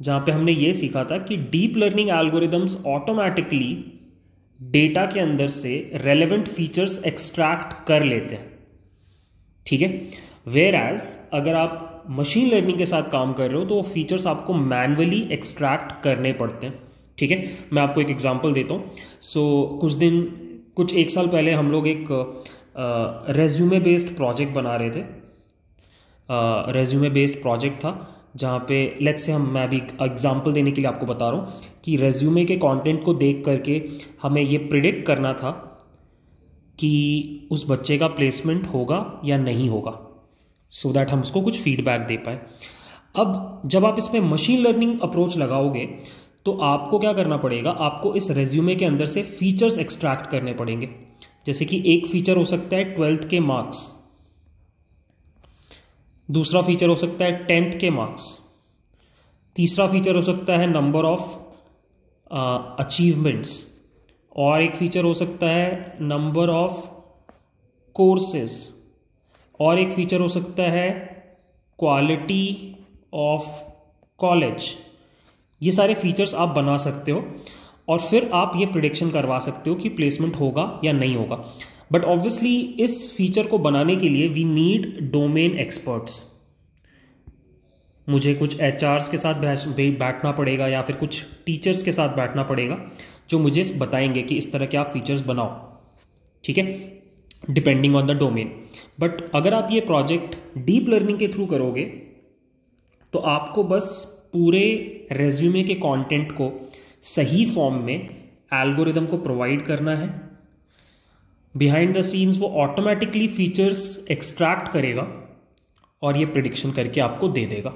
जहाँ पे हमने ये सीखा था कि deep learning algorithms automatically data के अंदर से रेलेवेंट फीचर्स एक्सट्रैक्ट कर लेते हैं। ठीक है? वेयर एज अगर आप मशीन लर्निंग के साथ काम कर रहे हो तो वो फीचर्स आपको मैनुअली एक्सट्रैक्ट करने पड़ते हैं। ठीक है? मैं आपको एक एग्जांपल देता हूँ। सो so, कुछ दिन कुछ एक साल पहले हम लोग एक रेज्यूमे बेस्ड प्रोजेक्ट बना रहे थे। रेज्यूमे बेस्ड प्रोजेक्ट था। जहाँ पे लेट्स से हम, मैं अभी एग्जांपल देने के लिए आपको बता रहा हूँ कि रेज्यूमे के कंटेंट को देख करके हमें ये प्रिडिक्ट करना था कि उस बच्चे का प्लेसमेंट होगा या नहीं होगा सो so दैट हम उसको कुछ फीडबैक दे पाए। अब जब आप इसमें मशीन लर्निंग अप्रोच लगाओगे तो आपको क्या करना पड़ेगा? आपको इस रेज्यूमे के अंदर से फीचर्स एक्सट्रैक्ट करने पड़ेंगे। जैसे कि एक फीचर हो सकता है ट्वेल्थ के मार्क्स दूसरा फीचर हो सकता है टेंथ के मार्क्स तीसरा फीचर हो सकता है नंबर ऑफ़ अचीवमेंट्स और एक फीचर हो सकता है नंबर ऑफ़ कोर्सेज और एक फीचर हो सकता है क्वालिटी ऑफ़ कॉलेज ये सारे फीचर्स आप बना सकते हो और फिर आप ये प्रिडिक्शन करवा सकते हो कि प्लेसमेंट होगा या नहीं होगा. बट ऑब्वियसली इस फीचर को बनाने के लिए वी नीड डोमेन एक्सपर्ट्स मुझे कुछ एच के साथ बैठना पड़ेगा या फिर कुछ टीचर्स के साथ बैठना पड़ेगा, जो मुझे बताएँगे कि इस तरह के आप फीचर्स बनाओ। ठीक है? Depending on the domain but अगर आप ये प्रोजेक्ट डीप लर्निंग के थ्रू करोगे तो आपको बस पूरे रेज्यूमे के कंटेंट को सही फॉर्म में एल्गोरिदम को प्रोवाइड करना है। बिहाइंड द सीन्स वो ऑटोमेटिकली फीचर्स एक्सट्रैक्ट करेगा और ये प्रिडिक्शन करके आपको दे देगा।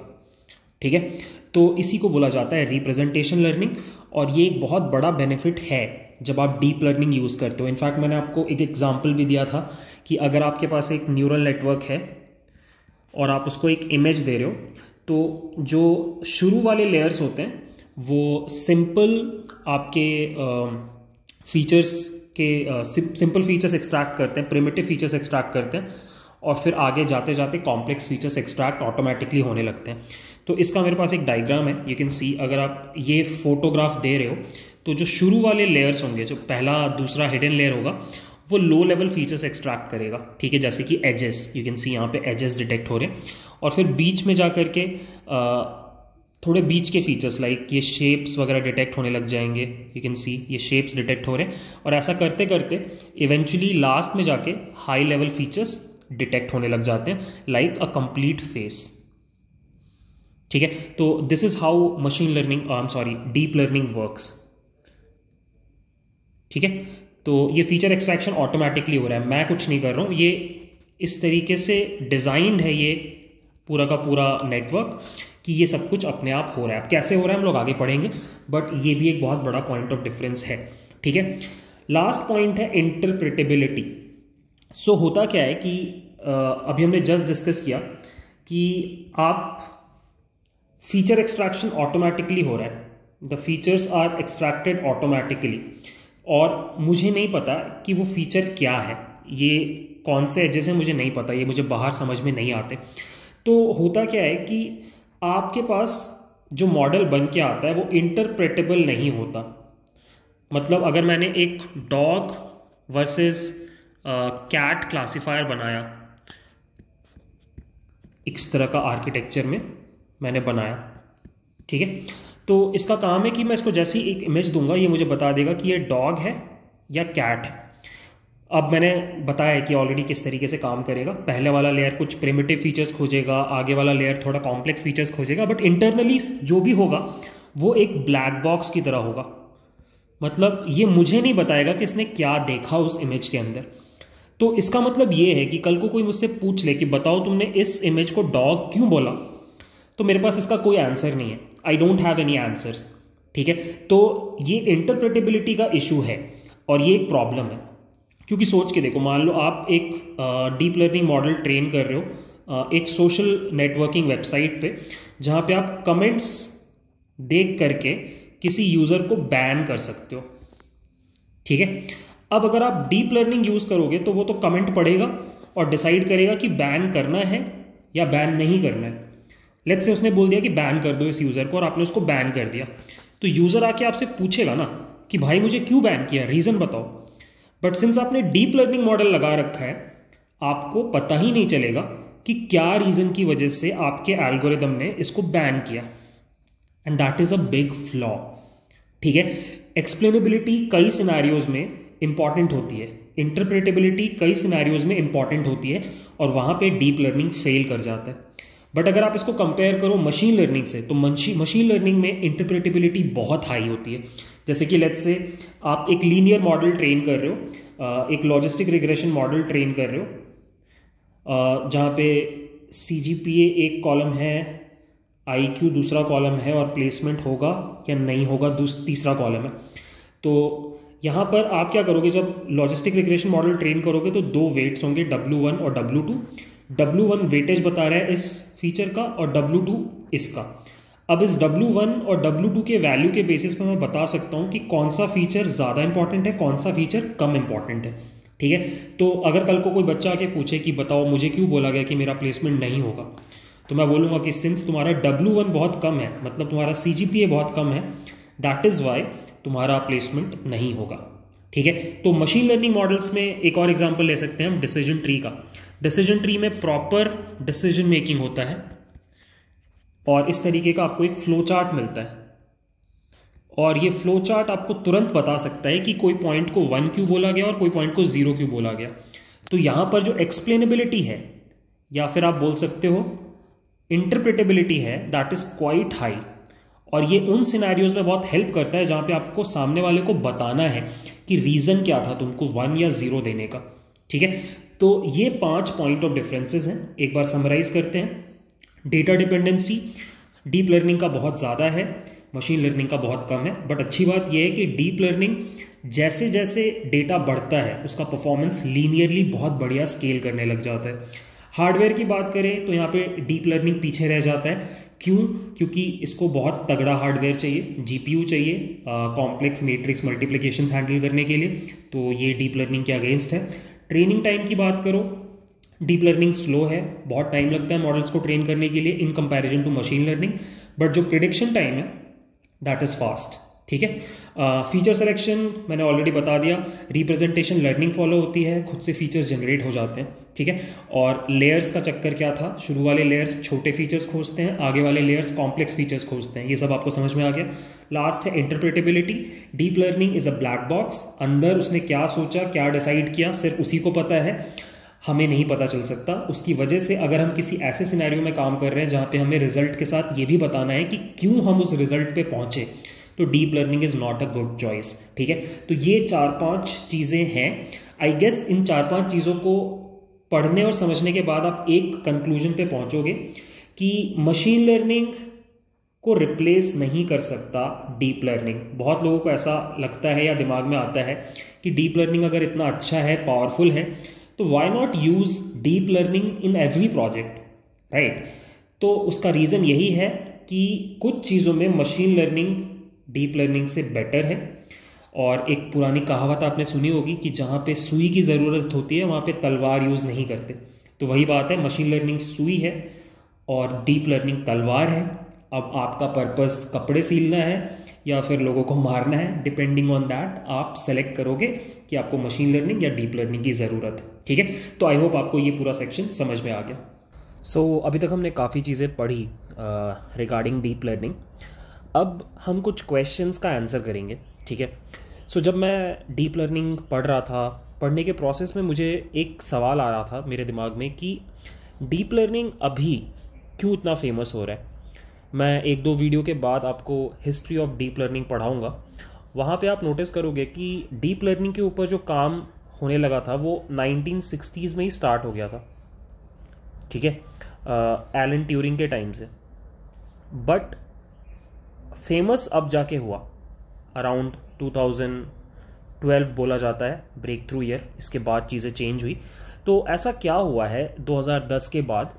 ठीक है? तो इसी को बोला जाता है रिप्रेजेंटेशन लर्निंग और ये एक बहुत बड़ा बेनिफिट है जब आप डीप लर्निंग यूज़ करते हो। इनफैक्ट मैंने आपको एक एग्जांपल भी दिया था कि अगर आपके पास एक न्यूरल नेटवर्क है और आप उसको एक इमेज दे रहे हो तो जो शुरू वाले लेयर्स होते हैं, वो सिंपल आपके फीचर्स के सिंपल फीचर्स एक्सट्रैक्ट करते हैं प्रिमिटिव फीचर्स एक्सट्रैक्ट करते हैं और फिर आगे जाते जाते कॉम्प्लेक्स फीचर्स एक्सट्रैक्ट ऑटोमेटिकली होने लगते हैं। तो इसका मेरे पास एक डायग्राम है यू कैन सी अगर आप ये फोटोग्राफ दे रहे हो तो जो शुरू वाले लेयर्स होंगे, जो पहला, दूसरा हिडन लेयर होगा, वो लो लेवल फीचर्स एक्सट्रैक्ट करेगा, ठीक है, जैसे कि एजेस यू कैन सी यहाँ पे एजेस डिटेक्ट हो रहे हैं। और फिर बीच में जा करके थोड़े बीच के फीचर्स लाइक ये शेप्स वगैरह डिटेक्ट होने लग जाएँगे। यू कैन सी ये शेप्स डिटेक्ट हो रहे हैं। और ऐसा करते करते इवेंचुअली लास्ट में जाके हाई लेवल फीचर्स डिटेक्ट होने लग जाते हैं लाइक अ कंप्लीट फेस ठीक है? तो this is how machine learning I am sorry deep learning works ठीक है? तो ये फीचर एक्सट्रैक्शन ऑटोमेटिकली हो रहा है। मैं कुछ नहीं कर रहा हूँ। ये इस तरीके से डिज़ाइंड है ये पूरा का पूरा नेटवर्क कि ये सब कुछ अपने आप हो रहा है। अब कैसे हो रहा है हम लोग आगे पढ़ेंगे बट ये भी एक बहुत बड़ा पॉइंट ऑफ़ डिफरेंस है ठीक है? लास्ट पॉइंट है इंटरप्रिटेबिलिटी सो so, होता क्या है कि अभी हमने जस्ट डिस्कस किया कि आप फीचर एक्सट्रैक्शन ऑटोमेटिकली हो रहा है। The features are extracted automatically और मुझे नहीं पता कि वो फीचर क्या है। ये कौन से एजेस हैं मुझे नहीं पता ये मुझे बाहर समझ में नहीं आते। तो होता क्या है कि आपके पास जो मॉडल बन के आता है, वो इंटरप्रेटेबल नहीं होता। मतलब अगर मैंने एक डॉग वर्सेस कैट क्लासीफायर बनाया, इस तरह का आर्किटेक्चर में मैंने बनाया, ठीक है? तो इसका काम है कि मैं इसको जैसी एक इमेज दूँगा, ये मुझे बता देगा कि ये डॉग है या कैट है। अब मैंने बताया कि ऑलरेडी किस तरीके से काम करेगा। पहले वाला लेयर कुछ प्रिमिटिव फीचर्स खोजेगा, आगे वाला लेयर थोड़ा कॉम्प्लेक्स फीचर्स खोजेगा बट इंटरनली जो भी होगा, वो एक ब्लैक बॉक्स की तरह होगा। मतलब ये मुझे नहीं बताएगा कि इसने क्या देखा उस इमेज के अंदर। तो इसका मतलब ये है कि कल को कोई मुझसे पूछ ले कि बताओ तुमने इस इमेज को डॉग क्यों बोला? तो मेरे पास इसका कोई आंसर नहीं है। I don't have any answers ठीक है? तो ये इंटरप्रेटेबिलिटी का इशू है और ये एक प्रॉब्लम है। क्योंकि सोच के देखो, मान लो आप एक डीप लर्निंग मॉडल ट्रेन कर रहे हो एक सोशल नेटवर्किंग वेबसाइट पे, जहाँ पे आप कमेंट्स देख करके किसी यूज़र को बैन कर सकते हो। ठीक है? अब अगर आप डीप लर्निंग यूज़ करोगे तो वो तो कमेंट पढ़ेगा और डिसाइड करेगा कि बैन करना है या बैन नहीं करना है। लेट से उसने बोल दिया कि बैन कर दो इस यूज़र को और आपने उसको बैन कर दिया। तो यूज़र आके आपसे पूछेगा ना कि, भाई, मुझे क्यों बैन किया? रीज़न बताओ। बट सिंस आपने डीप लर्निंग मॉडल लगा रखा है, आपको पता ही नहीं चलेगा कि क्या रीज़न की वजह से आपके एल्गोरिदम ने इसको बैन किया। And that is a big flaw ठीक है? एक्सप्लेनेबिलिटी कई सिनारियोज में इंपॉर्टेंट होती है। इंटरप्रेटेबिलिटी कई सिनारियोज में इंपॉर्टेंट होती है। और वहाँ पे डीप लर्निंग फेल कर जाता है। बट अगर आप इसको कंपेयर करो मशीन लर्निंग से तो मशीन लर्निंग में इंटरप्रेटेबिलिटी बहुत हाई होती है। जैसे कि लेट्स से आप एक लीनियर मॉडल ट्रेन कर रहे हो एक लॉजिस्टिक रिग्रेशन मॉडल ट्रेन कर रहे हो जहाँ पे सीजीपीए एक कॉलम है आई क्यू दूसरा कॉलम है और प्लेसमेंट होगा या नहीं होगा तीसरा कॉलम है। तो यहाँ पर आप क्या करोगे, जब लॉजिस्टिक रिग्रेशन मॉडल ट्रेन करोगे तो दो वेट्स होंगे डब्ल्यू वन और W two W one weightage बता रहा है इस फीचर का और डब्ल्यू टू इसका। अब इस डब्ल्यू वन और डब्ल्यू टू के वैल्यू के बेसिस पर मैं बता सकता हूँ कि कौन सा फीचर ज़्यादा इंपॉर्टेंट है, कौन सा फीचर कम इंपॉर्टेंट है। ठीक है? तो अगर कल को कोई बच्चा आके पूछे कि बताओ मुझे क्यों बोला गया कि मेरा प्लेसमेंट नहीं होगा तो मैं बोलूँगा कि सिंस तुम्हारा डब्ल्यू वन बहुत कम है मतलब तुम्हारा सी जी पी ए बहुत कम है दैट इज़ वाई तुम्हारा प्लेसमेंट नहीं होगा। ठीक है? तो मशीन लर्निंग मॉडल्स में एक और एग्जांपल ले सकते हैं हम डिसीज़न ट्री का। डिसीज़न ट्री में प्रॉपर डिसीज़न मेकिंग होता है और इस तरीके का आपको एक फ्लो चार्ट मिलता है। और ये फ्लो चार्ट आपको तुरंत बता सकता है कि कोई पॉइंट को वन क्यों बोला गया और कोई पॉइंट को ज़ीरो क्यों बोला गया। तो यहाँ पर जो एक्सप्लेनेबिलिटी है, या फिर आप बोल सकते हो इंटरप्रिटेबिलिटी है दैट इज़ क्वाइट हाई और ये उन सिनेरियोज में बहुत हेल्प करता है जहाँ पे आपको सामने वाले को बताना है। कि रीज़न क्या था तुमको? वन या ज़ीरो देने का। ठीक है? तो ये पाँच पॉइंट ऑफ़ डिफरेंसेस हैं। एक बार समराइज करते हैं। डेटा डिपेंडेंसी डीप लर्निंग का बहुत ज़्यादा है। मशीन लर्निंग का बहुत कम है। बट अच्छी बात यह है कि डीप लर्निंग जैसे जैसे डेटा बढ़ता है, उसका परफॉर्मेंस लीनियरली बहुत बढ़िया स्केल करने लग जाता है। हार्डवेयर की बात करें तो यहाँ पे डीप लर्निंग पीछे रह जाता है। क्यों? क्योंकि इसको बहुत तगड़ा हार्डवेयर चाहिए जीपीयू चाहिए कॉम्प्लेक्स मैट्रिक्स मल्टीप्लिकेशन हैंडल करने के लिए। तो ये डीप लर्निंग के अगेंस्ट है। ट्रेनिंग टाइम की बात करो डीप लर्निंग स्लो है, बहुत टाइम लगता है मॉडल्स को ट्रेन करने के लिए in comparison to machine learning but जो प्रिडिक्शन टाइम है दैट इज़ फास्ट ठीक है? फीचर सिलेक्शन मैंने ऑलरेडी बता दिया। रिप्रेजेंटेशन लर्निंग फॉलो होती है। खुद से फीचर्स जनरेट हो जाते हैं। ठीक है? और लेयर्स का चक्कर क्या था? शुरू वाले लेयर्स छोटे फीचर्स खोजते हैं, आगे वाले लेयर्स कॉम्प्लेक्स फीचर्स खोजते हैं। ये सब आपको समझ में आ गया। लास्ट है interpretability deep learning is a black box अंदर उसने क्या सोचा, क्या डिसाइड किया, सिर्फ़ उसी को पता है। हमें नहीं पता चल सकता। उसकी वजह से अगर हम किसी ऐसे सिनेरियो में काम कर रहे हैं जहाँ पे हमें रिज़ल्ट के साथ ये भी बताना है कि क्यों हम उस रिज़ल्ट पे पहुँचे। तो deep learning is not a good choice ठीक है? तो ये चार पाँच चीज़ें हैं। आई गेस इन चार पाँच चीज़ों को पढ़ने और समझने के बाद आप एक कंक्लूजन पे पहुंचोगे कि मशीन लर्निंग को रिप्लेस नहीं कर सकता डीप लर्निंग बहुत लोगों को ऐसा लगता है या दिमाग में आता है कि डीप लर्निंग अगर इतना अच्छा है पावरफुल है तो why not use deep learning in every project right तो उसका रीज़न यही है कि कुछ चीज़ों में मशीन लर्निंग डीप लर्निंग से बेटर है। और एक पुरानी कहावत आपने सुनी होगी कि जहाँ पे सुई की ज़रूरत होती है वहाँ पे तलवार यूज़ नहीं करते। तो वही बात है मशीन लर्निंग सुई है और डीप लर्निंग तलवार है। अब आपका पर्पस कपड़े सीलना है या फिर लोगों को मारना है डिपेंडिंग ऑन दैट आप सेलेक्ट करोगे कि आपको मशीन लर्निंग या डीप लर्निंग की ज़रूरत है। ठीक है? तो आई होप आपको ये पूरा सेक्शन समझ में आ गया। सो so, अभी तक हमने काफ़ी चीज़ें पढ़ी रिगार्डिंग डीप लर्निंग अब हम कुछ क्वेश्चंस का आंसर करेंगे, ठीक है? सो जब मैं डीप लर्निंग पढ़ रहा था, पढ़ने के प्रोसेस में मुझे एक सवाल आ रहा था मेरे दिमाग में कि डीप लर्निंग अभी क्यों इतना फ़ेमस हो रहा है? मैं एक दो वीडियो के बाद आपको हिस्ट्री ऑफ़ डीप लर्निंग पढ़ाऊँगा। वहाँ पे आप नोटिस करोगे कि डीप लर्निंग के ऊपर जो काम होने लगा था, वो 1960s में ही स्टार्ट हो गया था, ठीक है? एलन ट्यूरिंग के टाइम से। बट फ़ेमस अब जाके हुआ। अराउंड 2012 बोला जाता है ब्रेक थ्रू ईयर इसके बाद चीज़ें चेंज हुई। तो ऐसा क्या हुआ है 2010 के बाद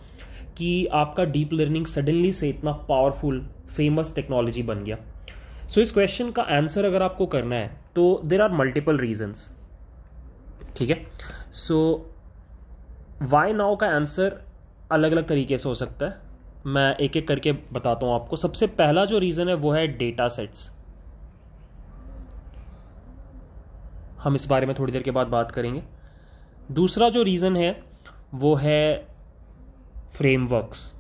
कि आपका डीप लर्निंग सडनली से इतना पावरफुल फ़ेमस टेक्नोलॉजी बन गया। सो so, इस क्वेश्चन का आंसर अगर आपको करना है तो देर आर मल्टीपल रीजन्स ठीक है? सो वाई नाउ का आंसर अलग अलग तरीके से हो सकता है। मैं एक एक करके बताता हूँ आपको। सबसे पहला जो रीज़न है, वो है डेटा सेट्स हम इस बारे में थोड़ी देर के बाद बात करेंगे। दूसरा जो रीज़न है, वो है फ्रेमवर्क्स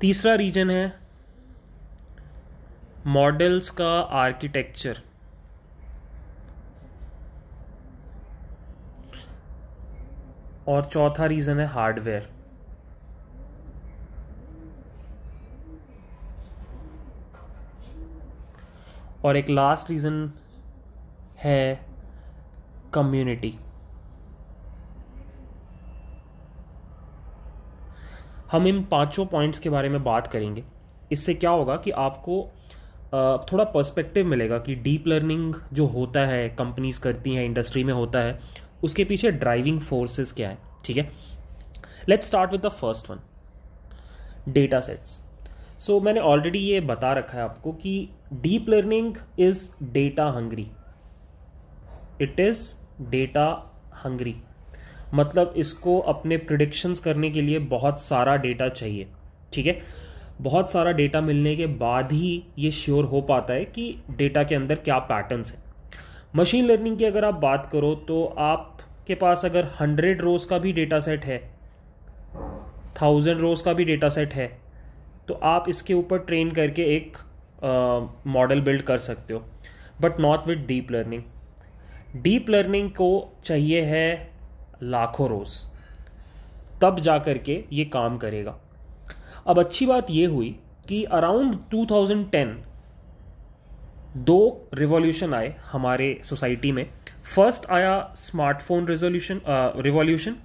तीसरा रीजन है मॉडल्स का आर्किटेक्चर और चौथा रीज़न है हार्डवेयर और एक लास्ट रीज़न है कम्युनिटी हम इन पाँचों पॉइंट्स के बारे में बात करेंगे। इससे क्या होगा कि आपको थोड़ा पर्सपेक्टिव मिलेगा कि डीप लर्निंग जो होता है कंपनीज़ करती हैं इंडस्ट्री में होता है उसके पीछे ड्राइविंग फोर्सेस क्या है? ठीक है? Let's start with the first one data sets so मैंने ऑलरेडी ये बता रखा है आपको कि deep learning is data hungry it is data hungry मतलब इसको अपने प्रिडिक्शंस करने के लिए बहुत सारा डेटा चाहिए। ठीक है? बहुत सारा डेटा मिलने के बाद ही ये श्योर हो पाता है कि डेटा के अंदर क्या पैटर्न्स हैं। मशीन लर्निंग की अगर आप बात करो तो आपके पास अगर हंड्रेड रोज़ का भी डेटा सेट है थाउज़ेंड रोज़ का भी डेटा सेट है तो आप इसके ऊपर ट्रेन करके एक मॉडल बिल्ड कर सकते हो but not with deep learning deep learning को चाहिए है लाखों रोज़ तब जा कर के ये काम करेगा. अब अच्छी बात ये हुई कि अराउंड 2010 दो रिवॉल्यूशन आए हमारे सोसाइटी में। फ़र्स्ट आया स्मार्टफ़ोन रेजोल्यूशन रिवॉल्यूशन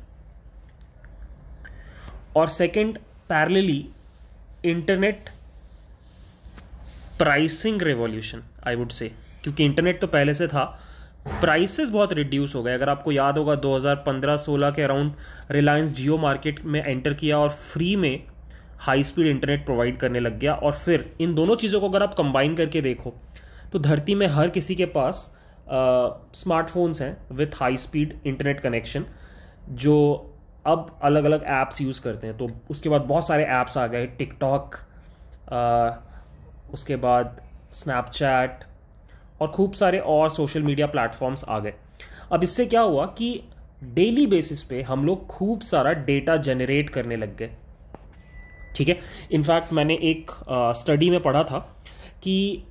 और second parallelly internet pricing revolution I would say क्योंकि इंटरनेट तो पहले से था। प्राइसेस बहुत रिड्यूस हो गए। अगर आपको याद होगा 2015-16 के अराउंड रिलायंस जियो मार्केट में एंटर किया और फ्री में हाई स्पीड इंटरनेट प्रोवाइड करने लग गया। और फिर इन दोनों चीज़ों को अगर आप कंबाइन करके देखो तो धरती में हर किसी के पास स्मार्टफोन्स हैं with high speed internet connection जो अब अलग अलग ऐप्स यूज़ करते हैं। तो उसके बाद बहुत सारे ऐप्स आ गए टिकटॉक उसके बाद स्नैपचैट और खूब सारे और सोशल मीडिया प्लेटफॉर्म्स आ गए। अब इससे क्या हुआ कि डेली बेसिस पे हम लोग खूब सारा डेटा जनरेट करने लग गए। ठीक है? इनफैक्ट मैंने एक स्टडी में पढ़ा था कि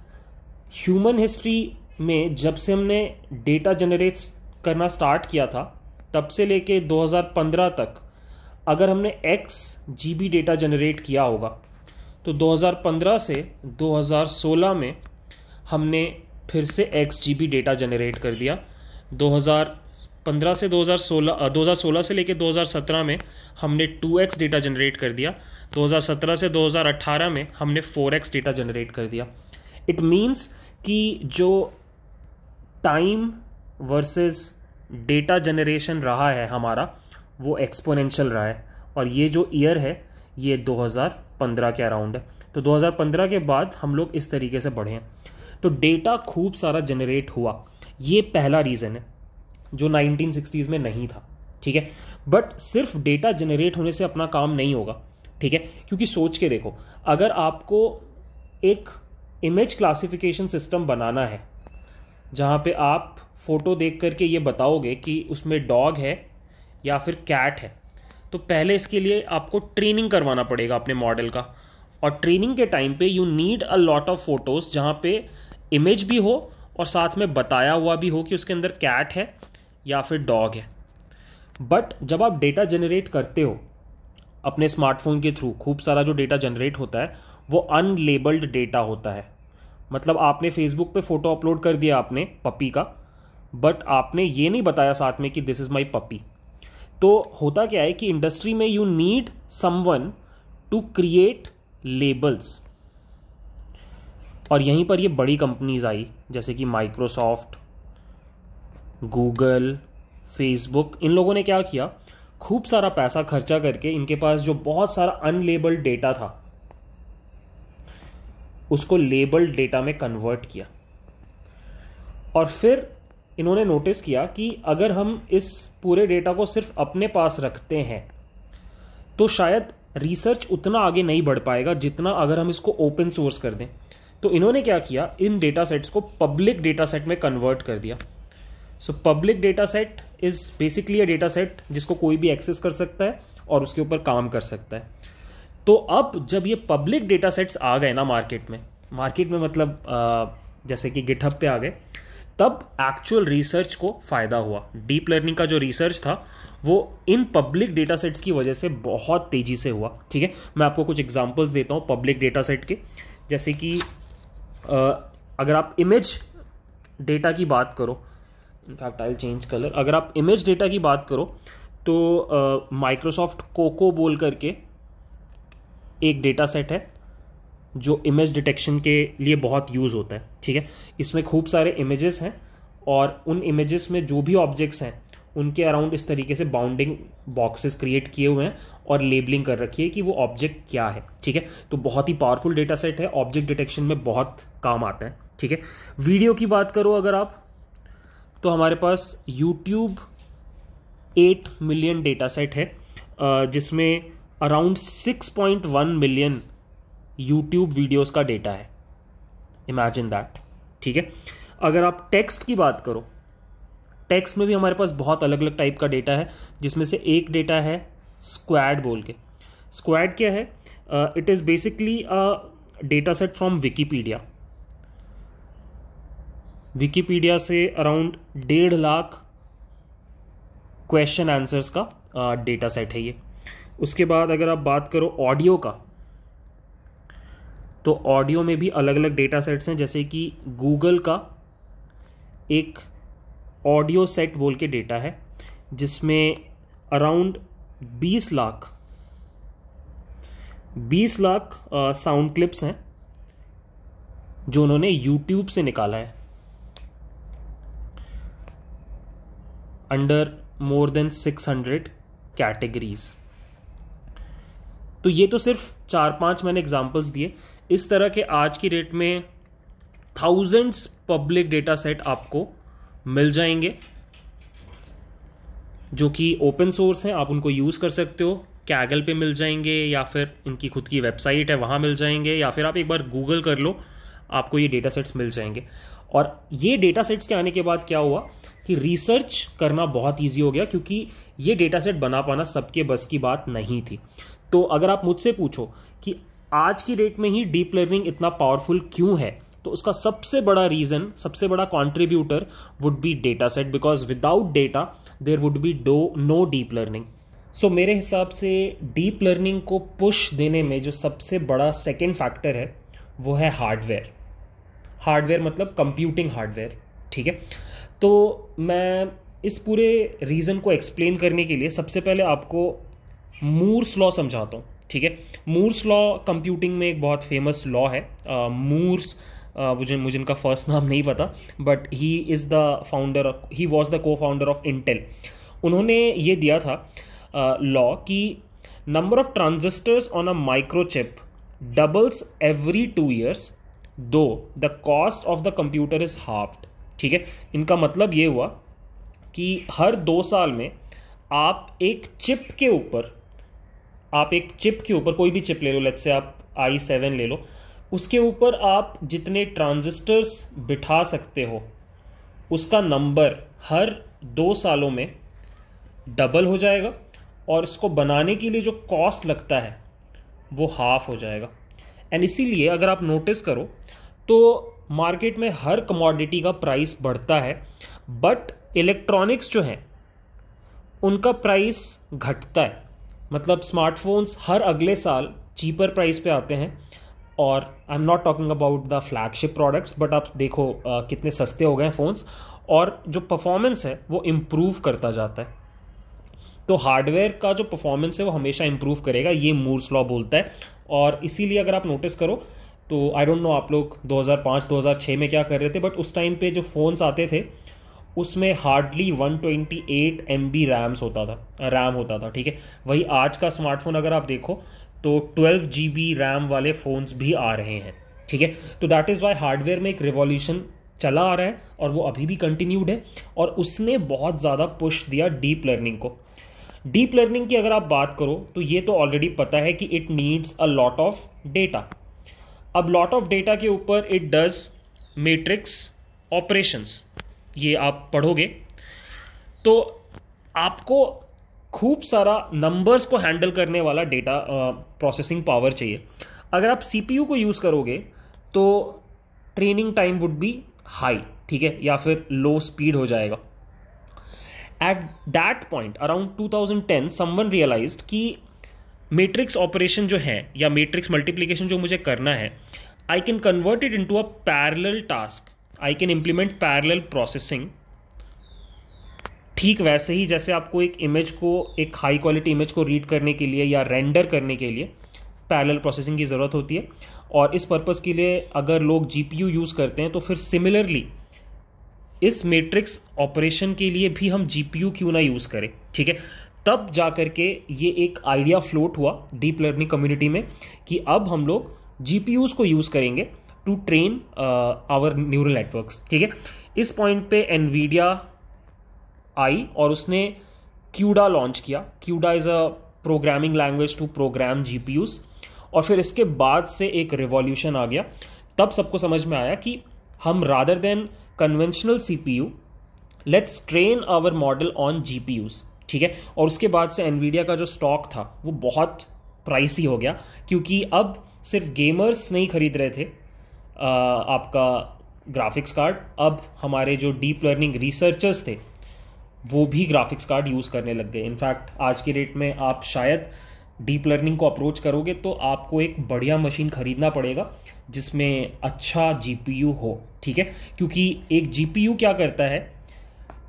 ह्यूमन हिस्ट्री में जब से हमने डेटा जनरेट करना स्टार्ट किया था, तब से लेके 2015 तक, अगर हमने एक्स जीबी डेटा जनरेट किया होगा तो 2015 से 2016 में हमने फिर से एक्स जीबी डेटा जनरेट कर दिया। 2015 से 2016 2016 से लेके 2017 में हमने 2x डेटा जनरेट कर दिया। 2017 से 2018 में हमने 4x डेटा जनरेट कर दिया। इट मीन्स कि जो टाइम वर्सेस डेटा जनरेशन रहा है हमारा, वो एक्सपोनेंशियल रहा है। और ये जो ईयर है, ये 2015 के अराउंड है। तो 2015 के बाद हम लोग इस तरीके से बढ़े हैं। तो डेटा खूब सारा जनरेट हुआ। ये पहला रीज़न है, जो 1960s में नहीं था, ठीक है? बट सिर्फ़ डेटा जनरेट होने से अपना काम नहीं होगा, ठीक है? क्योंकि सोच के देखो, अगर आपको एक इमेज क्लासिफिकेशन सिस्टम बनाना है, जहाँ पे आप फ़ोटो देख करके ये बताओगे कि उसमें डॉग है या फिर कैट है। तो पहले इसके लिए आपको ट्रेनिंग करवाना पड़ेगा अपने मॉडल का। और ट्रेनिंग के टाइम पे you need a lot of photos जहाँ पे इमेज भी हो और साथ में बताया हुआ भी हो कि उसके अंदर कैट है या फिर डॉग है। बट जब आप डेटा जनरेट करते हो, अपने स्मार्टफ़ोन के थ्रू खूब सारा जो डेटा जनरेट होता है, वो अनलेबल्ड डेटा होता है। मतलब आपने फेसबुक पे फ़ोटो अपलोड कर दिया आपने पपी का बट आपने ये नहीं बताया साथ में कि दिस इज़ माई पपी तो होता क्या है कि इंडस्ट्री में you need someone to create labels और यहीं पर ये बड़ी कंपनीज़ आई, जैसे कि माइक्रोसॉफ्ट गूगल फेसबुक इन लोगों ने क्या किया? खूब सारा पैसा खर्चा करके इनके पास जो बहुत सारा अनलेबल्ड डेटा था उसको लेबल्ड डेटा में कन्वर्ट किया। और फिर इन्होंने नोटिस किया कि अगर हम इस पूरे डेटा को सिर्फ़ अपने पास रखते हैं तो शायद रिसर्च उतना आगे नहीं बढ़ पाएगा जितना अगर हम इसको ओपन सोर्स कर दें। तो इन्होंने क्या किया? इन डेटा सेट्स को पब्लिक डेटा सेट में कन्वर्ट कर दिया। So public data set is basically a data set जिसको कोई भी एक्सेस कर सकता है और उसके ऊपर काम कर सकता है। तो अब जब ये पब्लिक डेटा सेट्स आ गए ना मार्केट में मार्केट में मतलब जैसे कि गिटहब पे आ गए, तब एक्चुअल रिसर्च को फ़ायदा हुआ। डीप लर्निंग का जो रिसर्च था, वो इन पब्लिक डेटा सेट्स की वजह से बहुत तेज़ी से हुआ। ठीक है? मैं आपको कुछ एग्जांपल्स देता हूँ पब्लिक डेटा सेट के। जैसे कि अगर आप इमेज डेटा की बात करो इनफैक्ट आई चेंज कलर अगर आप इमेज डेटा की बात करो तो माइक्रोसॉफ्ट कोको बोल करके एक डेटा सेट है, जो इमेज डिटेक्शन के लिए बहुत यूज़ होता है, ठीक है? इसमें खूब सारे इमेजेस हैं और उन इमेजेस में जो भी ऑब्जेक्ट्स हैं, उनके अराउंड इस तरीके से बाउंडिंग बॉक्सेस क्रिएट किए हुए हैं और लेबलिंग कर रखी है कि वो ऑब्जेक्ट क्या है, ठीक है? तो बहुत ही पावरफुल डेटा सेट है ऑब्जेक्ट डिटेक्शन में बहुत काम आता है, ठीक है? वीडियो की बात करो अगर आप तो हमारे पास YouTube eight million data set है जिसमें around six point one million YouTube videos का डेटा है। इमेजिन दैट ठीक है? अगर आप टेक्स्ट की बात करो टेक्स्ट में भी हमारे पास बहुत अलग अलग टाइप का डेटा है जिसमें से एक डेटा है स्क्वाड बोल के। स्क्वाड क्या है? It is basically a data set from Wikipedia Wikipedia से अराउंड डेढ़ लाख क्वेश्चन आंसर्स का डेटा uh, सेट है ये। उसके बाद अगर आप बात करो ऑडियो का तो ऑडियो में भी अलग अलग डेटा सेट्स हैं, जैसे कि गूगल का एक ऑडियो सेट बोल के डेटा है, जिसमें around 20 lakh 20 lakh sound clips हैं, जो उन्होंने यूट्यूब से निकाला है। अंडर मोर देन 600 कैटेगरीज तो ये तो सिर्फ़ चार पाँच मैंने एग्जांपल्स दिए। इस तरह के आज की डेट में थाउजेंड्स पब्लिक डेटा सेट आपको मिल जाएँगे, जो कि ओपन सोर्स हैं, आप उनको यूज़ कर सकते हो। कैगल पे मिल जाएँगे, या फिर इनकी खुद की वेबसाइट है, वहाँ मिल जाएँगे, या फिर आप एक बार गूगल कर लो, आपको ये डेटा सेट्स मिल जाएँगे। और ये डेटा सेट्स के आने के बाद क्या हुआ कि रिसर्च करना बहुत ईजी हो गया, क्योंकि ये डेटा सेट बना पाना सबके बस की बात नहीं थी। तो अगर आप मुझसे पूछो कि आज की डेट में ही डीप लर्निंग इतना पावरफुल क्यों है तो उसका सबसे बड़ा रीज़न सबसे बड़ा contributor would be data set because without data there would be do no deep learning so मेरे हिसाब से डीप लर्निंग को पुश देने में जो सबसे बड़ा सेकेंड फैक्टर है, वो है हार्डवेयर हार्डवेयर मतलब कंप्यूटिंग हार्डवेयर ठीक है? तो मैं इस पूरे रीज़न को एक्सप्लेन करने के लिए सबसे पहले आपको मूर्स लॉ समझाता हूँ ठीक है? मूर्स लॉ कंप्यूटिंग में एक बहुत फ़ेमस लॉ है। मूर्स मुझे मुझे इनका फ़र्स्ट नाम नहीं पता but he is the founder he was the co founder of Intel उन्होंने ये दिया था लॉ uh, कि number of transistors on a microchip doubles every two years though the cost of the computer is halved ठीक है? इनका मतलब ये हुआ कि हर दो साल में आप एक चिप के ऊपर आप एक चिप के ऊपर, कोई भी चिप ले लो लेट्स से आप आई सेवन ले लो, उसके ऊपर आप जितने ट्रांजिस्टर्स बिठा सकते हो, उसका नंबर हर दो सालों में डबल हो जाएगा और इसको बनाने के लिए जो कॉस्ट लगता है, वो हाफ़ हो जाएगा। एंड इसीलिए अगर आप नोटिस करो तो मार्केट में हर कमोडिटी का प्राइस बढ़ता है बट इलेक्ट्रॉनिक्स जो हैं, उनका प्राइस घटता है। मतलब स्मार्टफोन्स हर अगले साल चीपर प्राइस पे आते हैं और I am not talking about the flagship products but आप देखो आ, कितने सस्ते हो गए हैं फ़ोन्स और जो परफॉर्मेंस है वो इम्प्रूव करता जाता है। तो हार्डवेयर का जो परफॉर्मेंस है वो हमेशा इम्प्रूव करेगा ये मूर्स लॉ बोलता है। और इसीलिए अगर आप नोटिस करो तो आई डोंट नो आप लोग 2005-2006 में क्या कर रहे थे बट उस टाइम पे जो फ़ोन्स आते थे उसमें hardly 128 twenty eight M B RAMs होता था रैम होता था, ठीक है? वही आज का स्मार्टफ़ोन अगर आप देखो तो 12 जी बी रैम वाले फ़ोन्स भी आ रहे हैं, ठीक है? तो दैट इज़ वाई हार्डवेयर में एक रिवॉल्यूशन चला आ रहा है और वो अभी भी कंटिन्यूड है और उसने बहुत ज़्यादा पुश दिया डीप लर्निंग को। डीप लर्निंग की अगर आप बात करो तो ये तो ऑलरेडी पता है कि it needs a lot of data अब लॉट ऑफ़ डेटा के ऊपर इट डज मेट्रिक्स ऑपरेशंस ये आप पढ़ोगे। तो आपको खूब सारा नंबर्स को हैंडल करने वाला डेटा प्रोसेसिंग पावर चाहिए। अगर आप सीपीयू को यूज़ करोगे तो training time would be high ठीक है? या फिर लो स्पीड हो जाएगा। At that point around 2010 someone realised कि मैट्रिक्स ऑपरेशन जो है, या मैट्रिक्स मल्टीप्लीकेशन जो मुझे करना है I can convert it into a parallel task I can implement parallel processing ठीक वैसे ही जैसे आपको एक इमेज को, एक हाई क्वालिटी इमेज को रीड करने के लिए या रेंडर करने के लिए पैरेलल प्रोसेसिंग की ज़रूरत होती है। और इस पर्पज़ के लिए अगर लोग जीपीयू यूज़ करते हैं तो फिर सिमिलरली इस मैट्रिक्स ऑपरेशन के लिए भी हम जीपीयू क्यों ना यूज़ करें? ठीक है? तब जा कर के ये एक आइडिया फ्लोट हुआ डीप लर्निंग कम्युनिटी में कि अब हम लोग जी को यूज़ करेंगे। To train our neural networks ठीक है? इस पॉइंट पे एनवीडिया आई और उसने क्यूडा लॉन्च किया। CUDA is a programming language to program G और फिर इसके बाद से एक रिवॉल्यूशन आ गया। तब सबको समझ में आया कि हम rather than conventional C P U let's train our model on G P Us ठीक है? और उसके बाद से एनवीडिया का जो स्टॉक था, वो बहुत प्राइसी हो गया, क्योंकि अब सिर्फ़ गेमर्स नहीं खरीद रहे थे। आपका ग्राफिक्स कार्ड अब हमारे जो डीप लर्निंग रिसर्चर्स थे, वो भी ग्राफिक्स कार्ड यूज़ करने लग गए। इनफैक्ट आज की डेट में आप शायद डीप लर्निंग को अप्रोच करोगे तो आपको एक बढ़िया मशीन खरीदना पड़ेगा, जिसमें अच्छा जीपीयू हो, ठीक है? क्योंकि एक जीपीयू क्या करता है?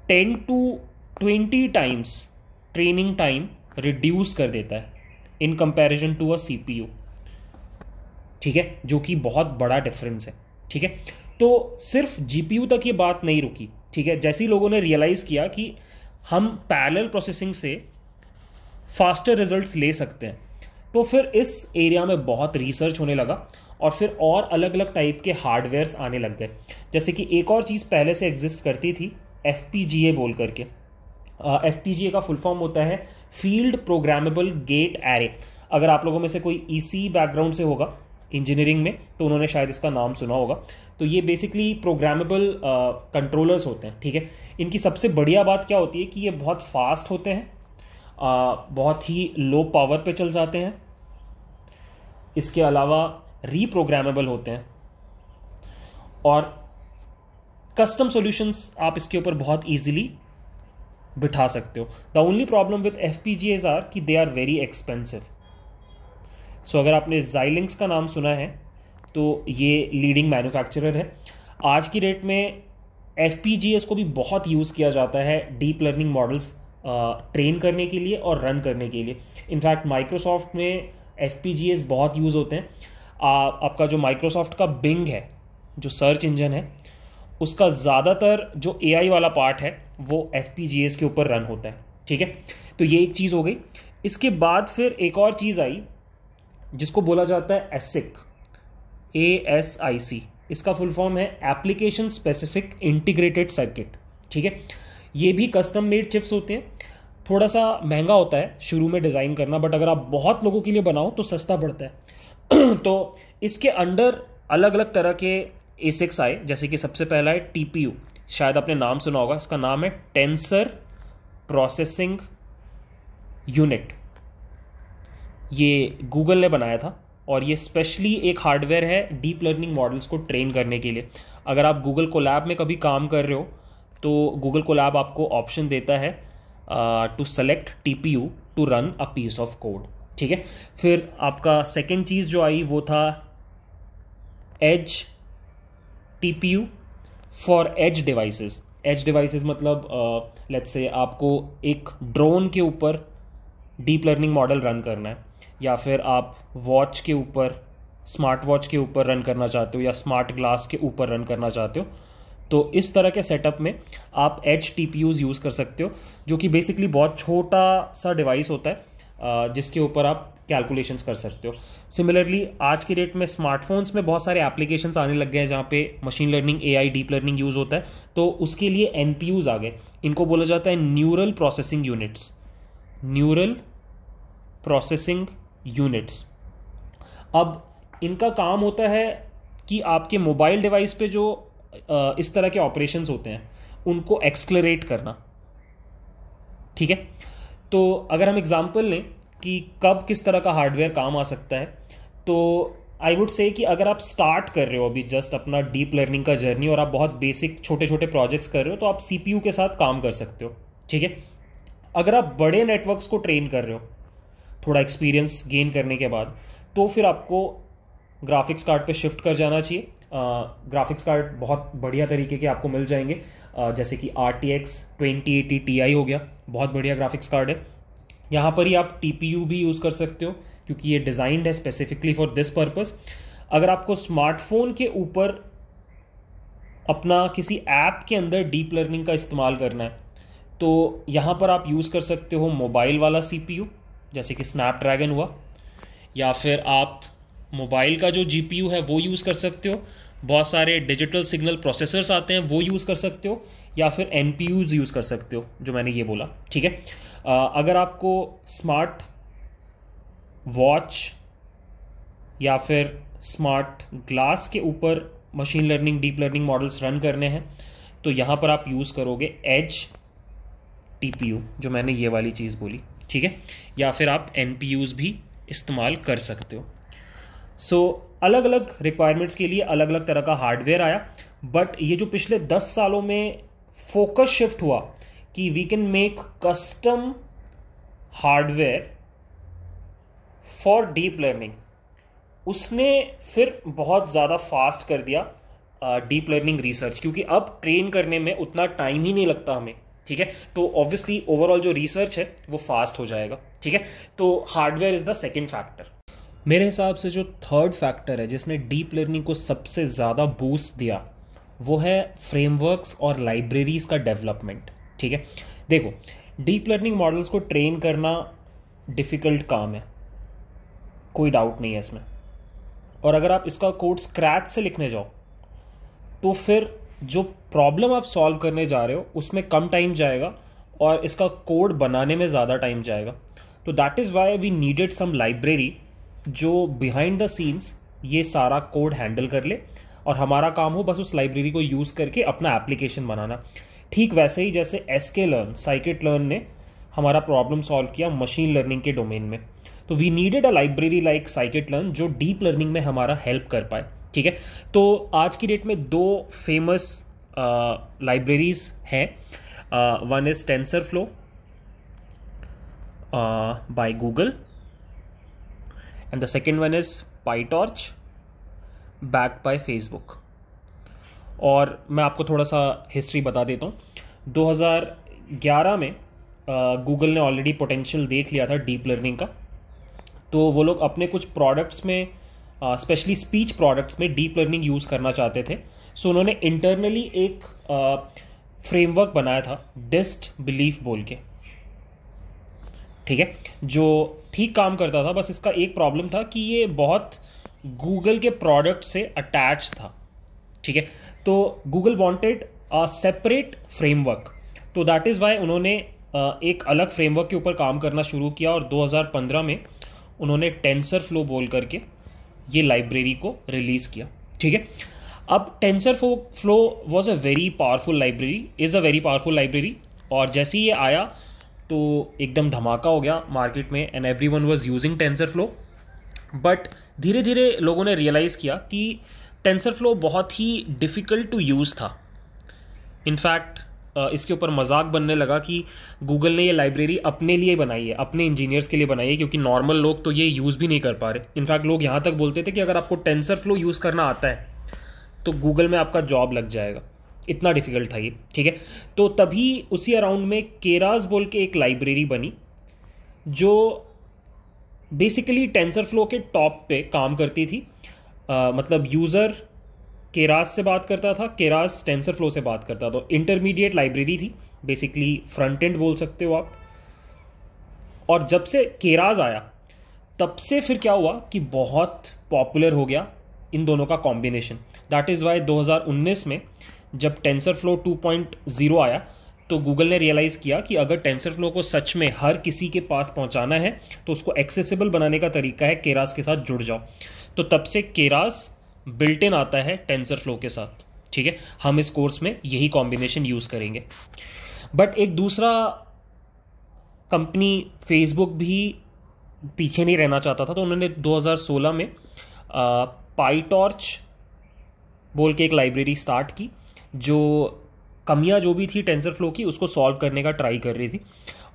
Ten to twenty times training time reduce कर देता है in comparison to a CPU ठीक है? जो कि बहुत बड़ा डिफरेंस है, ठीक है? तो सिर्फ़ जीपीयू तक ये बात नहीं रुकी, ठीक है? जैसे ही लोगों ने रियलाइज़ किया कि हम पैरेलल प्रोसेसिंग से फास्टर रिजल्ट्स ले सकते हैं तो फिर इस एरिया में बहुत रिसर्च होने लगा और फिर और अलग अलग टाइप के हार्डवेयर्स आने लग गए। जैसे कि एक और चीज़ पहले से एग्जिस्ट करती थी एफपीजीए बोल करके। एफपीजीए का फुल फॉर्म होता है फ़ील्ड प्रोग्रामेबल गेट एरे अगर आप लोगों में से कोई ई e बैकग्राउंड से होगा इंजीनियरिंग में तो उन्होंने शायद इसका नाम सुना होगा। तो ये बेसिकली प्रोग्रामेबल कंट्रोलर्स होते हैं ठीक है? इनकी सबसे बढ़िया बात क्या होती है कि ये बहुत फास्ट होते हैं आ, बहुत ही लो पावर पे चल जाते हैं। इसके अलावा रीप्रोग्रामेबल होते हैं। और कस्टम सॉल्यूशंस आप इसके ऊपर बहुत इजीली बिठा सकते हो। The only problem with F P G As are कि they are very expensive so अगर आपने जाइलिंग्स का नाम सुना है तो ये लीडिंग मैन्युफैक्चरर है। आज की डेट में एफ़ पी जी एस को भी बहुत यूज़ किया जाता है डीप लर्निंग मॉडल्स ट्रेन करने के लिए और रन करने के लिए। इनफैक्ट माइक्रोसॉफ्ट में एफपीजीएस बहुत यूज़ होते हैं। आ, आपका जो माइक्रोसॉफ्ट का बिंग है जो सर्च इंजन है उसका ज़्यादातर जो एआई वाला पार्ट है वो एफपीजीएस के ऊपर रन होता है। ठीक है? तो ये एक चीज़ हो गई। इसके बाद फिर एक और चीज़ आई जिसको बोला जाता है ASIC A S I C इसका फुल फॉर्म है एप्लीकेशन स्पेसिफिक इंटीग्रेटेड सर्किट ठीक है? ये भी कस्टम मेड चिप्स होते हैं। थोड़ा सा महँगा होता है, शुरू में डिज़ाइन करना बट अगर आप बहुत लोगों के लिए बनाओ तो सस्ता पड़ता है। तो इसके अंडर अलग अलग तरह के एसिक्स आए, जैसे कि सबसे पहला है टीपीयू शायद आपने नाम सुना होगा, इसका नाम है टेंसर प्रोसेसिंग यूनिट ये गूगल ने बनाया था और ये स्पेशली एक हार्डवेयर है डीप लर्निंग मॉडल्स को ट्रेन करने के लिए। अगर आप गूगल को लैब में कभी काम कर रहे हो तो गूगल को लैब आपको ऑप्शन देता है to select T P U to run a piece of code ठीक है? फिर आपका सेकेंड चीज़ जो आई वो था edge T P U for edge devices edge devices मतलब लेट्स uh, से आपको एक ड्रोन के ऊपर डीप लर्निंग मॉडल रन करना है। या फिर आप वॉच के ऊपर स्मार्ट वॉच के ऊपर रन करना चाहते हो या स्मार्ट ग्लास के ऊपर रन करना चाहते हो तो इस तरह के सेटअप में आप H T P use use कर सकते हो, जो कि बेसिकली बहुत छोटा सा डिवाइस होता है जिसके ऊपर आप कैलकुलेशंस कर सकते हो। सिमिलरली आज के डेट में स्मार्टफोन्स में बहुत सारे एप्लीकेशंस आने लग गए हैं जहाँ पे machine learning A I deep learning use होता है। तो उसके लिए एन आ गए। इनको बोला जाता है neural processing units neural processing units. अब इनका काम होता है कि आपके मोबाइल डिवाइस पे जो इस तरह के ऑपरेशंस होते हैं, उनको एक्सक्लरेट करना। ठीक है? तो अगर हम एग्जांपल लें कि कब किस तरह का हार्डवेयर काम आ सकता है तो आई वुड से कि अगर आप स्टार्ट कर रहे हो अभी, जस्ट अपना डीप लर्निंग का जर्नी, और आप बहुत बेसिक छोटे छोटे प्रोजेक्ट्स कर रहे हो तो आप सीपीयू के साथ काम कर सकते हो। ठीक है? अगर आप बड़े नेटवर्क्स को ट्रेन कर रहे हो थोड़ा एक्सपीरियंस गेन करने के बाद तो फिर आपको ग्राफिक्स कार्ड पे शिफ्ट कर जाना चाहिए। ग्राफिक्स कार्ड बहुत बढ़िया तरीके के आपको मिल जाएँगे। जैसे कि R T X twenty eighty T I हो गया, बहुत बढ़िया ग्राफिक्स कार्ड है। यहाँ पर ही आप टी पी यू भी यूज़ कर सकते हो, क्योंकि ये डिज़ाइंड है स्पेसिफिकली फॉर दिस पर्पज़ अगर आपको स्मार्टफ़ोन के ऊपर अपना किसी ऐप के अंदर डीप लर्निंग का इस्तेमाल करना है तो यहाँ पर आप यूज़ कर सकते हो मोबाइल वाला सी पी यू जैसे कि स्नैपड्रैगन हुआ, या फिर आप मोबाइल का जो जीपीयू है, वो यूज़ कर सकते हो। बहुत सारे डिजिटल सिग्नल प्रोसेसर्स आते हैं, वो यूज़ कर सकते हो, या फिर एन यूज़ कर सकते हो, जो मैंने ये बोला, ठीक है? अगर आपको स्मार्ट वॉच या फिर स्मार्ट ग्लास के ऊपर machine learning deep learning models run करने हैं तो यहाँ पर आप यूज़ करोगे एज टी जो मैंने ये वाली चीज़ बोली। ठीक है? या फिर आप एन भी इस्तेमाल कर सकते हो। सो so, अलग अलग रिक्वायरमेंट्स के लिए अलग अलग तरह का हार्डवेयर आया बट ये जो पिछले दस सालों में फोकस शिफ्ट हुआ कि we can make custom hardware for deep learning उसने फिर बहुत ज़्यादा फास्ट कर दिया डीप लर्निंग रिसर्च क्योंकि अब ट्रेन करने में उतना टाइम ही नहीं लगता हमें। ठीक है? तो ऑब्वियसली ओवरऑल जो रिसर्च है, वो फास्ट हो जाएगा, ठीक है? तो hardware is the second factor मेरे हिसाब से जो थर्ड फैक्टर है, जिसने डीप लर्निंग को सबसे ज़्यादा बूस्ट दिया, वो है फ्रेमवर्क्स और लाइब्रेरीज का डेवलपमेंट ठीक है? देखो डीप लर्निंग मॉडल्स को ट्रेन करना डिफ़िकल्ट काम है, कोई डाउट नहीं है इसमें। और अगर आप इसका कोड स्क्रैच से लिखने जाओ तो फिर जो प्रॉब्लम आप सॉल्व करने जा रहे हो, उसमें कम टाइम जाएगा और इसका कोड बनाने में ज़्यादा टाइम जाएगा। तो that is why we needed some library जो बिहाइंड द सीन्स ये सारा कोड हैंडल कर ले और हमारा काम हो बस उस लाइब्रेरी को यूज़ करके अपना एप्लीकेशन बनाना। ठीक वैसे ही जैसे S K learn scikit learn ने हमारा प्रॉब्लम सॉल्व किया मशीन लर्निंग के डोमेन में। तो we needed a library like scikit learn जो डीप लर्निंग में हमारा हेल्प कर पाए। ठीक है? तो आज की डेट में दो फ़ेमस लाइब्रेरीज हैं। One is TensorFlow by Google and the second one is PyTorch back by Facebook और मैं आपको थोड़ा सा हिस्ट्री बता देता हूँ। 2011 में गूगल ने ऑलरेडी पोटेंशियल देख लिया था डीप लर्निंग का। तो वो लोग अपने कुछ प्रोडक्ट्स में स्पेशली स्पीच प्रोडक्ट्स में डीप लर्निंग यूज़ करना चाहते थे। सो उन्होंने इंटरनली एक फ्रेमवर्क uh, बनाया था डिस्ट बिलीफ बोल के। ठीक है? जो ठीक काम करता था बस इसका एक प्रॉब्लम था कि ये बहुत गूगल के प्रोडक्ट से अटैच था। ठीक है? तो Google wanted a separate framework तो दैट इज़ वाई उन्होंने uh, एक अलग फ्रेमवर्क के ऊपर काम करना शुरू किया और 2015 में उन्होंने टेंसर फ्लो बोल करके ये लाइब्रेरी को रिलीज़ किया, ठीक है? अब tensor flo flow was a very powerful library is a very powerful library और जैसे ही ये आया तो एकदम धमाका हो गया मार्केट में and everyone was using TensorFlow but धीरे धीरे लोगों ने रियलाइज़ किया कि टेंसर फ्लो बहुत ही डिफ़िकल्ट टू यूज़ था। इनफैक्ट इसके ऊपर मज़ाक बनने लगा कि गूगल ने ये लाइब्रेरी अपने लिए बनाई है अपने इंजीनियर्स के लिए बनाई है क्योंकि नॉर्मल लोग तो ये यूज़ भी नहीं कर पा रहे। इनफैक्ट लोग यहाँ तक बोलते थे कि अगर आपको टेंसर फ्लो यूज़ करना आता है तो गूगल में आपका जॉब लग जाएगा। इतना डिफ़िकल्ट था ये ठीक है? तो तभी उसी अराउंड में केराज बोल के एक लाइब्रेरी बनी जो बेसिकली टेंसर फ्लो के टॉप पे काम करती थी। आ, मतलब यूज़र केरास से बात करता था, केरास टेंसर फ्लो से बात करता था। इंटरमीडिएट लाइब्रेरी थी बेसिकली फ्रंट एंड बोल सकते हो आप। और जब से केराज आया, तब से फिर क्या हुआ कि बहुत पॉपुलर हो गया इन दोनों का कॉम्बिनेशन दैट इज़ वाई 2019 में जब टेंसर फ्लो 2.0 आया तो गूगल ने रियलाइज़ किया कि अगर टेंसर फ्लो को सच में हर किसी के पास पहुंचाना है तो उसको एक्सेसिबल बनाने का तरीका है, केरास के साथ जुड़ जाओ। तो तब से केरास बिल्ट इन आता है टेंसर फ्लो के साथ, ठीक है? हम इस कोर्स में यही कॉम्बिनेशन यूज़ करेंगे। बट एक दूसरा कंपनी फेसबुक भी पीछे नहीं रहना चाहता था तो उन्होंने 2016 में पाईटॉर्च बोल के एक लाइब्रेरी स्टार्ट की, जो कमियाँ जो भी थी टेंसर फ्लो की, उसको सॉल्व करने का ट्राई कर रही थी।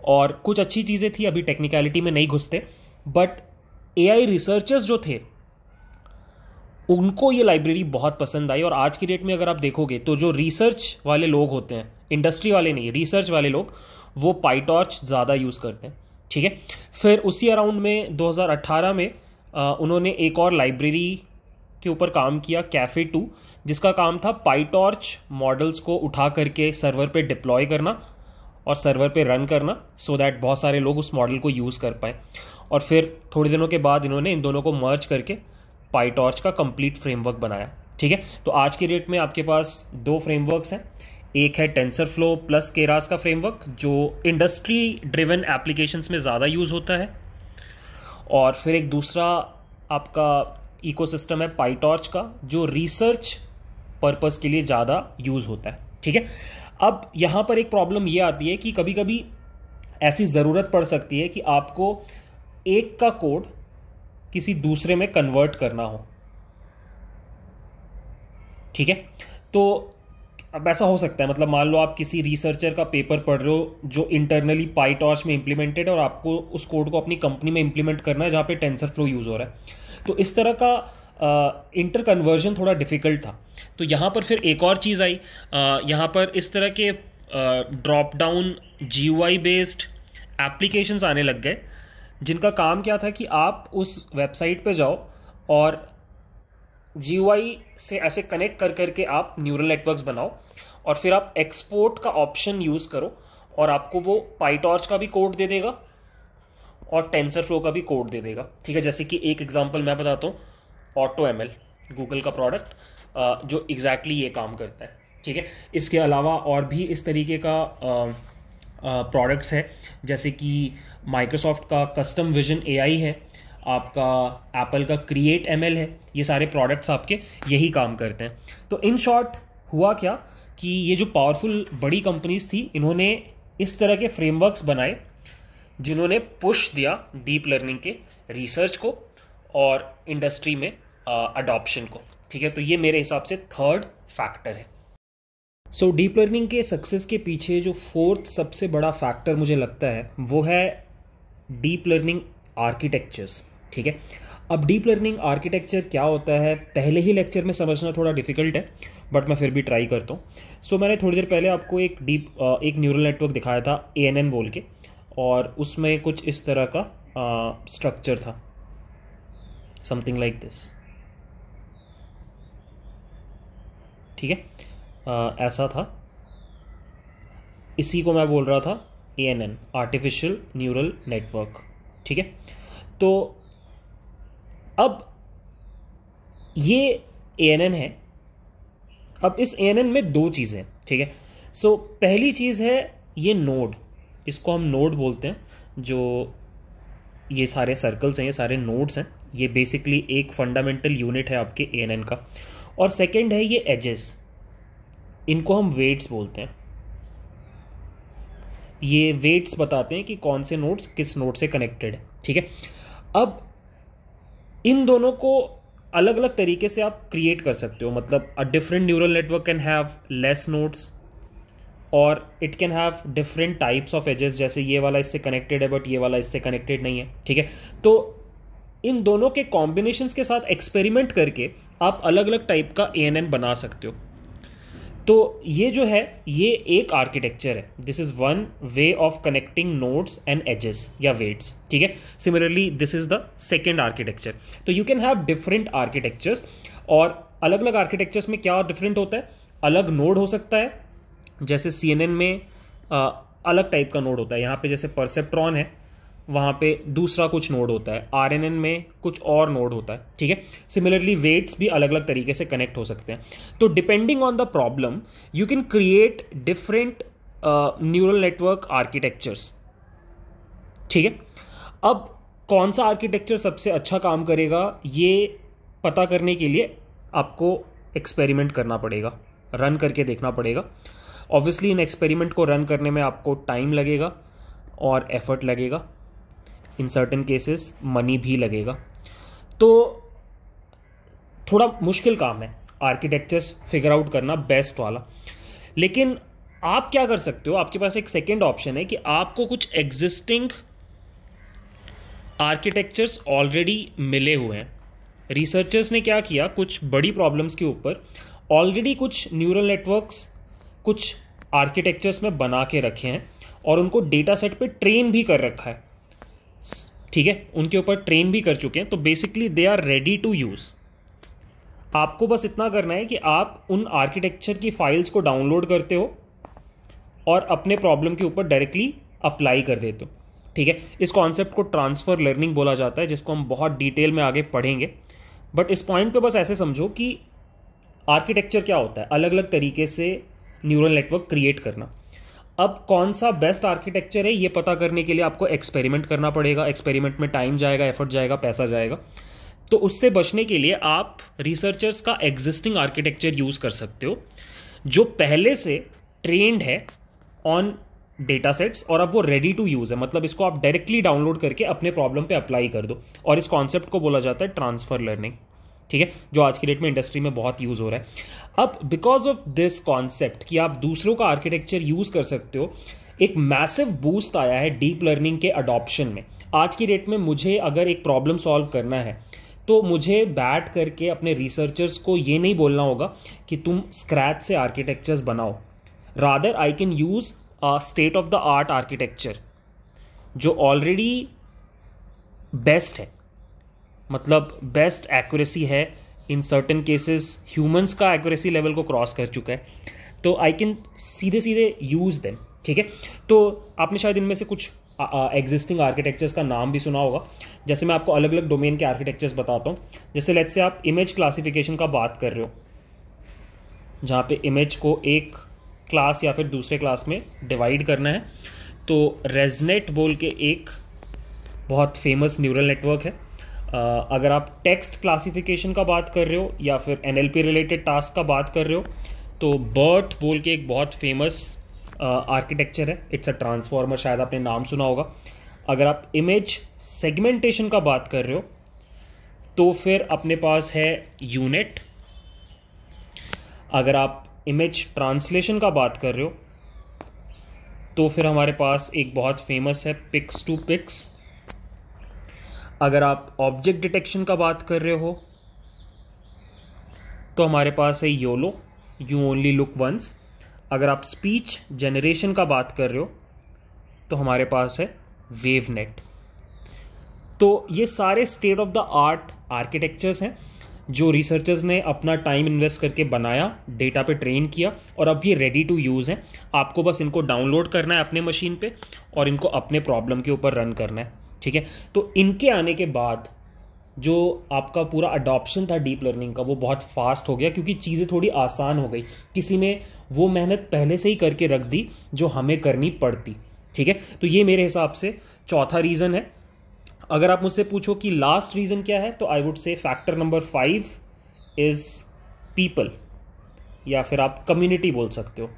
और कुछ अच्छी चीज़ें थी, अभी टेक्निकलिटी में नहीं घुसते बट एआई रिसर्चर्स जो थे उनको ये लाइब्रेरी बहुत पसंद आई और आज की डेट में अगर आप देखोगे तो जो रिसर्च वाले लोग होते हैं इंडस्ट्री वाले नहीं रिसर्च वाले लोग वो पाईटॉर्च ज़्यादा यूज़ करते हैं ठीक है? फिर उसी अराउंड में 2018 में आ, उन्होंने एक और लाइब्रेरी के ऊपर काम किया कैफ़े टू जिसका काम था पाईटॉर्च मॉडल्स को उठा करके सर्वर पे डिप्लॉय करना और सर्वर पे रन करना सो so दैट बहुत सारे लोग उस मॉडल को यूज़ कर पाए। और फिर थोड़े दिनों के बाद इन्होंने इन दोनों को मर्ज करके पाईटॉर्च का कंप्लीट फ्रेमवर्क बनाया, ठीक है? तो आज के डेट में आपके पास दो फ्रेमवर्क्स हैं। एक है टेंसर फ्लो प्लस केरास का फ्रेमवर्क जो इंडस्ट्री ड्रिवन एप्लीकेशंस में ज़्यादा यूज़ होता है। और फिर एक दूसरा आपका इकोसिस्टम है पाईटॉर्च का, जो रिसर्च पर्पस के लिए ज़्यादा यूज़ होता है, ठीक है? अब यहाँ पर एक प्रॉब्लम ये आती है कि कभी कभी ऐसी ज़रूरत पड़ सकती है कि आपको एक का कोड किसी दूसरे में कन्वर्ट करना हो। ठीक है? तो अब ऐसा हो सकता है मतलब मान लो आप किसी रिसर्चर का पेपर पढ़ रहे हो जो इंटरनली पाई टॉर्च में इंप्लीमेंटेड और आपको उस कोड को अपनी कंपनी में इंप्लीमेंट करना है जहाँ पे टेंसर फ्लो यूज़ हो रहा है। तो इस तरह का इंटर कन्वर्जन थोड़ा डिफ़िकल्ट था। तो यहाँ पर फिर एक और चीज़ आई। यहाँ पर इस तरह के drop down G based applications आने लग गए। जिनका काम क्या था कि आप उस वेबसाइट पे जाओ और जी से ऐसे कनेक्ट कर करके आप न्यूरल नेटवर्क्स बनाओ और फिर आप एक्सपोर्ट का ऑप्शन यूज़ करो और आपको वो पाईटॉर्च का भी कोड दे देगा और टेंसर फ्लो का भी कोड दे देगा। ठीक है, जैसे कि एक एग्जांपल मैं बताता हूँ ऑटो एमएल गूगल का प्रोडक्ट जो एग्जैक्टली exactly ये काम करता है। ठीक है, इसके अलावा और भी इस तरीके का प्रोडक्ट्स है, जैसे कि माइक्रोसॉफ्ट का कस्टम विजन एआई है, आपका एप्पल का क्रिएट एमएल है, ये सारे प्रोडक्ट्स आपके यही काम करते हैं। तो इन शॉर्ट हुआ क्या कि ये जो पावरफुल बड़ी कंपनीज़ थी, इन्होंने इस तरह के फ्रेमवर्क्स बनाए, जिन्होंने पुश दिया डीप लर्निंग के रिसर्च को और इंडस्ट्री में अडॉप्शन को। ठीक है? तो ये मेरे हिसाब से थर्ड फैक्टर है। सो डीप लर्निंग के सक्सेस के पीछे जो फोर्थ सबसे बड़ा फैक्टर मुझे लगता है, वो है डीप लर्निंग आर्किटेक्चर्स ठीक है? अब डीप लर्निंग आर्किटेक्चर क्या होता है? पहले ही लेक्चर में समझना थोड़ा डिफ़िकल्ट है बट मैं फिर भी ट्राई करता हूँ। सो so, मैंने थोड़ी देर पहले आपको एक डीप एक न्यूरल नेटवर्क दिखाया था ए बोल के और उसमें कुछ इस तरह का स्ट्रक्चर था। समथिंग लाइक दिस ठीक है? आ, ऐसा था। इसी को मैं बोल रहा था A N N artificial neural network ठीक है? तो अब ये ए एन एन है। अब इस ए एन एन में दो चीज़ें ठीक है? सो so, पहली चीज़ है ये नोड इसको हम नोड बोलते हैं जो ये सारे सर्कल्स हैं ये सारे नोड्स हैं ये बेसिकली एक फंडामेंटल यूनिट है आपके ए एन एन का। और सेकेंड है ये एजेस इनको हम वेट्स बोलते हैं। ये वेट्स बताते हैं कि कौन से नोड्स किस नोड से कनेक्टेड है, ठीक है? अब, इन दोनों को अलग अलग तरीके से आप क्रिएट कर सकते हो मतलब a different neural network can have less nodes और it can have different types of edges जैसे ये वाला इससे कनेक्टेड है बट ये वाला इससे कनेक्टेड नहीं है, ठीक है? तो इन दोनों के कॉम्बिनेशंस के साथ एक्सपेरिमेंट करके आप अलग अलग टाइप का एएनएन बना सकते हो। तो ये जो है ये एक आर्किटेक्चर है। This is one way of connecting nodes and edges या वेट्स ठीक है? Similarly this is the second architecture तो you can have different architectures और अलग अलग आर्किटेक्चर्स में क्या डिफरेंट होता है? अलग नोड हो सकता है जैसे सीएनएन में आ, अलग टाइप का नोड होता है। यहाँ पे जैसे परसेप्ट्रॉन है वहाँ पे दूसरा कुछ नोड होता है। आरएनएन में कुछ और नोड होता है, ठीक है? सिमिलरली वेट्स भी अलग अलग तरीके से कनेक्ट हो सकते हैं। तो depending on the problem you can create different neural network architectures ठीक है? अब कौन सा आर्किटेक्चर सबसे अच्छा काम करेगा, ये पता करने के लिए आपको एक्सपेरिमेंट करना पड़ेगा रन करके देखना पड़ेगा। ऑब्वियसली इन एक्सपेरिमेंट को रन करने में आपको टाइम लगेगा और एफर्ट लगेगा। इन सर्टन केसेस मनी भी लगेगा। तो थोड़ा मुश्किल काम है आर्किटेक्चर्स फिगर आउट करना बेस्ट वाला। लेकिन आप क्या कर सकते हो? आपके पास एक सेकेंड ऑप्शन है कि आपको कुछ एग्जिस्टिंग आर्किटेक्चर्स ऑलरेडी मिले हुए हैं। रिसर्चर्स ने क्या किया? कुछ बड़ी प्रॉब्लम्स के ऊपर ऑलरेडी कुछ न्यूरल नेटवर्क्स कुछ आर्किटेक्चर्स में बना के रखे हैं और उनको डेटा सेट पे ट्रेन भी कर रखा है। ठीक है, उनके ऊपर ट्रेन भी कर चुके हैं तो basically they are ready to use आपको बस इतना करना है कि आप उन आर्किटेक्चर की फाइल्स को डाउनलोड करते हो और अपने प्रॉब्लम के ऊपर डायरेक्टली अप्लाई कर देते हो। ठीक है, इस कॉन्सेप्ट को ट्रांसफ़र लर्निंग बोला जाता है, जिसको हम बहुत डिटेल में आगे पढ़ेंगे। बट इस पॉइंट पे बस ऐसे समझो कि आर्किटेक्चर क्या होता है? अलग अलग तरीके से न्यूरल नेटवर्क क्रिएट करना। अब कौन सा बेस्ट आर्किटेक्चर है, ये पता करने के लिए आपको एक्सपेरिमेंट करना पड़ेगा। एक्सपेरिमेंट में टाइम जाएगा एफर्ट जाएगा, पैसा जाएगा। तो उससे बचने के लिए आप रिसर्चर्स का एग्जिस्टिंग आर्किटेक्चर यूज़ कर सकते हो, जो पहले से ट्रेंड है ऑन डेटा सेट्स और अब वो रेडी टू यूज़ है। मतलब इसको आप डायरेक्टली डाउनलोड करके अपने प्रॉब्लम पे अप्लाई कर दो। और इस कॉन्सेप्ट को बोला जाता है ट्रांसफ़र लर्निंग ठीक है, जो आज की डेट में इंडस्ट्री में बहुत यूज़ हो रहा है। अब बिकॉज़ ऑफ़ दिस कॉन्सेप्ट कि आप दूसरों का आर्किटेक्चर यूज़ कर सकते हो, एक मैसिव बूस्ट आया है डीप लर्निंग के अडॉप्शन में। आज की डेट में मुझे अगर एक प्रॉब्लम सॉल्व करना है तो मुझे बैठ करके अपने रिसर्चर्स को ये नहीं बोलना होगा कि तुम स्क्रैच से आर्किटेक्चर्स बनाओ। Rather I can use state of the art architecture जो ऑलरेडी बेस्ट है। मतलब बेस्ट एक्यूरेसी है इन सर्टन केसेस ह्यूमंस का एक्यूरेसी लेवल को क्रॉस कर चुका है। तो आई कैन सीधे सीधे यूज़ देम ठीक है? तो आपने शायद इनमें से कुछ एग्जिस्टिंग आर्किटेक्चर्स का नाम भी सुना होगा। जैसे मैं आपको अलग अलग डोमेन के आर्किटेक्चर्स बताता हूँ। जैसे लेट्स से आप इमेज क्लासिफिकेशन का बात कर रहे हो, जहाँ पे इमेज को एक क्लास या फिर दूसरे क्लास में डिवाइड करना है तो रेजनेट बोल के एक बहुत फ़ेमस न्यूरल नेटवर्क है। अगर आप टेक्स्ट क्लासिफिकेशन का बात कर रहे हो या फिर एनएलपी रिलेटेड टास्क का बात कर रहे हो तो बर्ट बोल के एक बहुत फ़ेमस आर्किटेक्चर है। इट्स अ ट्रांसफॉर्मर शायद आपने नाम सुना होगा। अगर आप इमेज सेगमेंटेशन का बात कर रहे हो तो फिर अपने पास है यूनिट अगर आप इमेज ट्रांसलेशन का बात कर रहे हो तो फिर हमारे पास एक बहुत फ़ेमस है पिक्स टू पिक्स अगर आप ऑब्जेक्ट डिटेक्शन का बात कर रहे हो तो हमारे पास है YOLO you only look once अगर आप स्पीच जनरेशन का बात कर रहे हो तो हमारे पास है वेव नेट तो ये सारे state of the art architectures हैं, जो रिसर्चर्स ने अपना टाइम इन्वेस्ट करके बनाया डेटा पे ट्रेन किया, और अब ये रेडी टू यूज़ हैं। आपको बस इनको डाउनलोड करना है अपने मशीन पे, और इनको अपने प्रॉब्लम के ऊपर रन करना है। ठीक है? तो इनके आने के बाद जो आपका पूरा अडॉप्शन था डीप लर्निंग का वो बहुत फास्ट हो गया क्योंकि चीज़ें थोड़ी आसान हो गई। किसी ने वो मेहनत पहले से ही करके रख दी जो हमें करनी पड़ती ठीक है? तो ये मेरे हिसाब से चौथा रीज़न है। अगर आप मुझसे पूछो कि लास्ट रीज़न क्या है तो I would say factor number five is people या फिर आप कम्युनिटी बोल सकते हो।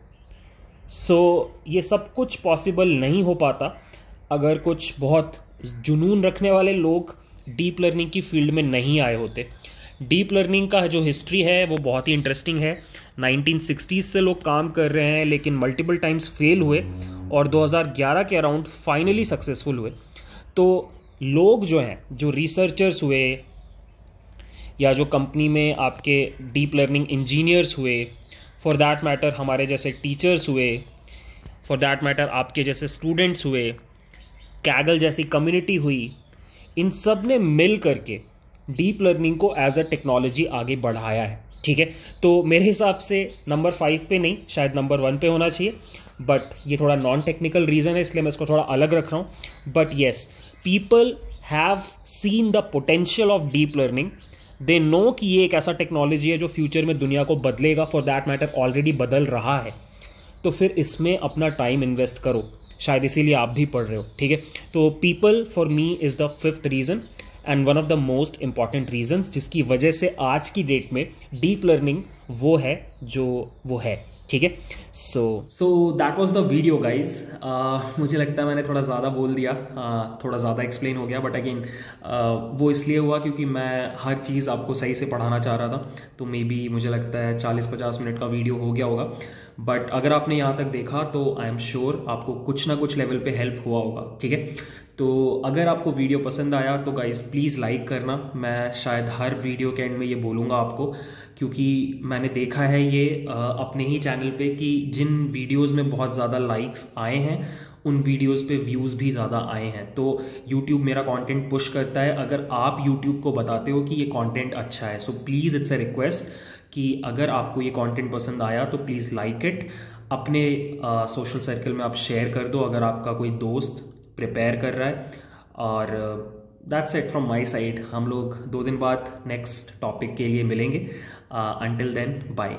सो so, ये सब कुछ पॉसिबल नहीं हो पाता। अगर कुछ बहुत जुनून रखने वाले लोग डीप लर्निंग की फ़ील्ड में नहीं आए होते। डीप लर्निंग का जो हिस्ट्री है, वो बहुत ही इंटरेस्टिंग है। 1960s से लोग काम कर रहे हैं, लेकिन मल्टीपल टाइम्स फेल हुए और 2011 के अराउंड फाइनली सक्सेसफुल हुए। तो लोग जो हैं, जो रिसर्चर्स हुए या जो कंपनी में आपके डीप लर्निंग इंजीनियर्स हुए फॉर दैट मैटर हमारे जैसे टीचर्स हुए फॉर दैट मैटर आपके जैसे स्टूडेंट्स हुए कैगल जैसी कम्युनिटी हुई, इन सबने मिल करके डीप लर्निंग को एज अ टेक्नोलॉजी आगे बढ़ाया है, ठीक है? तो मेरे हिसाब से नंबर फाइव पे नहीं, शायद नंबर वन पे होना चाहिए बट ये थोड़ा नॉन टेक्निकल रीज़न है, इसलिए मैं इसको थोड़ा अलग रख रहा हूँ। But yes people have seen the potential of deep learning they know कि ये एक ऐसा टेक्नोलॉजी है जो फ्यूचर में दुनिया को बदलेगा फॉर दैट मैटर ऑलरेडी बदल रहा है। तो फिर इसमें अपना टाइम इन्वेस्ट करो। शायद इसीलिए आप भी पढ़ रहे हो ठीक है? तो people for me is the fifth reason and one of the most important reasons जिसकी वजह से आज की डेट में डीप लर्निंग वो है जो वो है ठीक है? So so that was the video guys मुझे लगता है मैंने थोड़ा ज़्यादा बोल दिया uh, थोड़ा ज़्यादा एक्सप्लेन हो गया बट अगेन uh, वो इसलिए हुआ क्योंकि मैं हर चीज़ आपको सही से पढ़ाना चाह रहा था तो मे बी मुझे लगता है चालीस पचास मिनट का वीडियो हो गया होगा। बट अगर आपने यहाँ तक देखा तो आई एम श्योर आपको कुछ ना कुछ लेवल पे हेल्प हुआ होगा, ठीक है? तो अगर आपको वीडियो पसंद आया तो गाइज़ प्लीज़ लाइक करना। मैं शायद हर वीडियो के एंड में ये बोलूँगा आपको, क्योंकि मैंने देखा है ये अपने ही चैनल पे कि जिन वीडियोस में बहुत ज़्यादा लाइक्स आए हैं, उन वीडियोस पे व्यूज़ भी ज़्यादा आए हैं। तो यूट्यूब मेरा कंटेंट पुश करता है। अगर आप यूट्यूब को बताते हो कि ये कंटेंट अच्छा है so please it's a request कि अगर आपको ये कंटेंट पसंद आया तो प्लीज़ लाइक इट अपने सोशल सर्कल में आप शेयर कर दो अगर आपका कोई दोस्त प्रिपेयर कर रहा है। और that's it from my side हम लोग दो दिन बाद नेक्स्ट टॉपिक के लिए मिलेंगे. Until then bye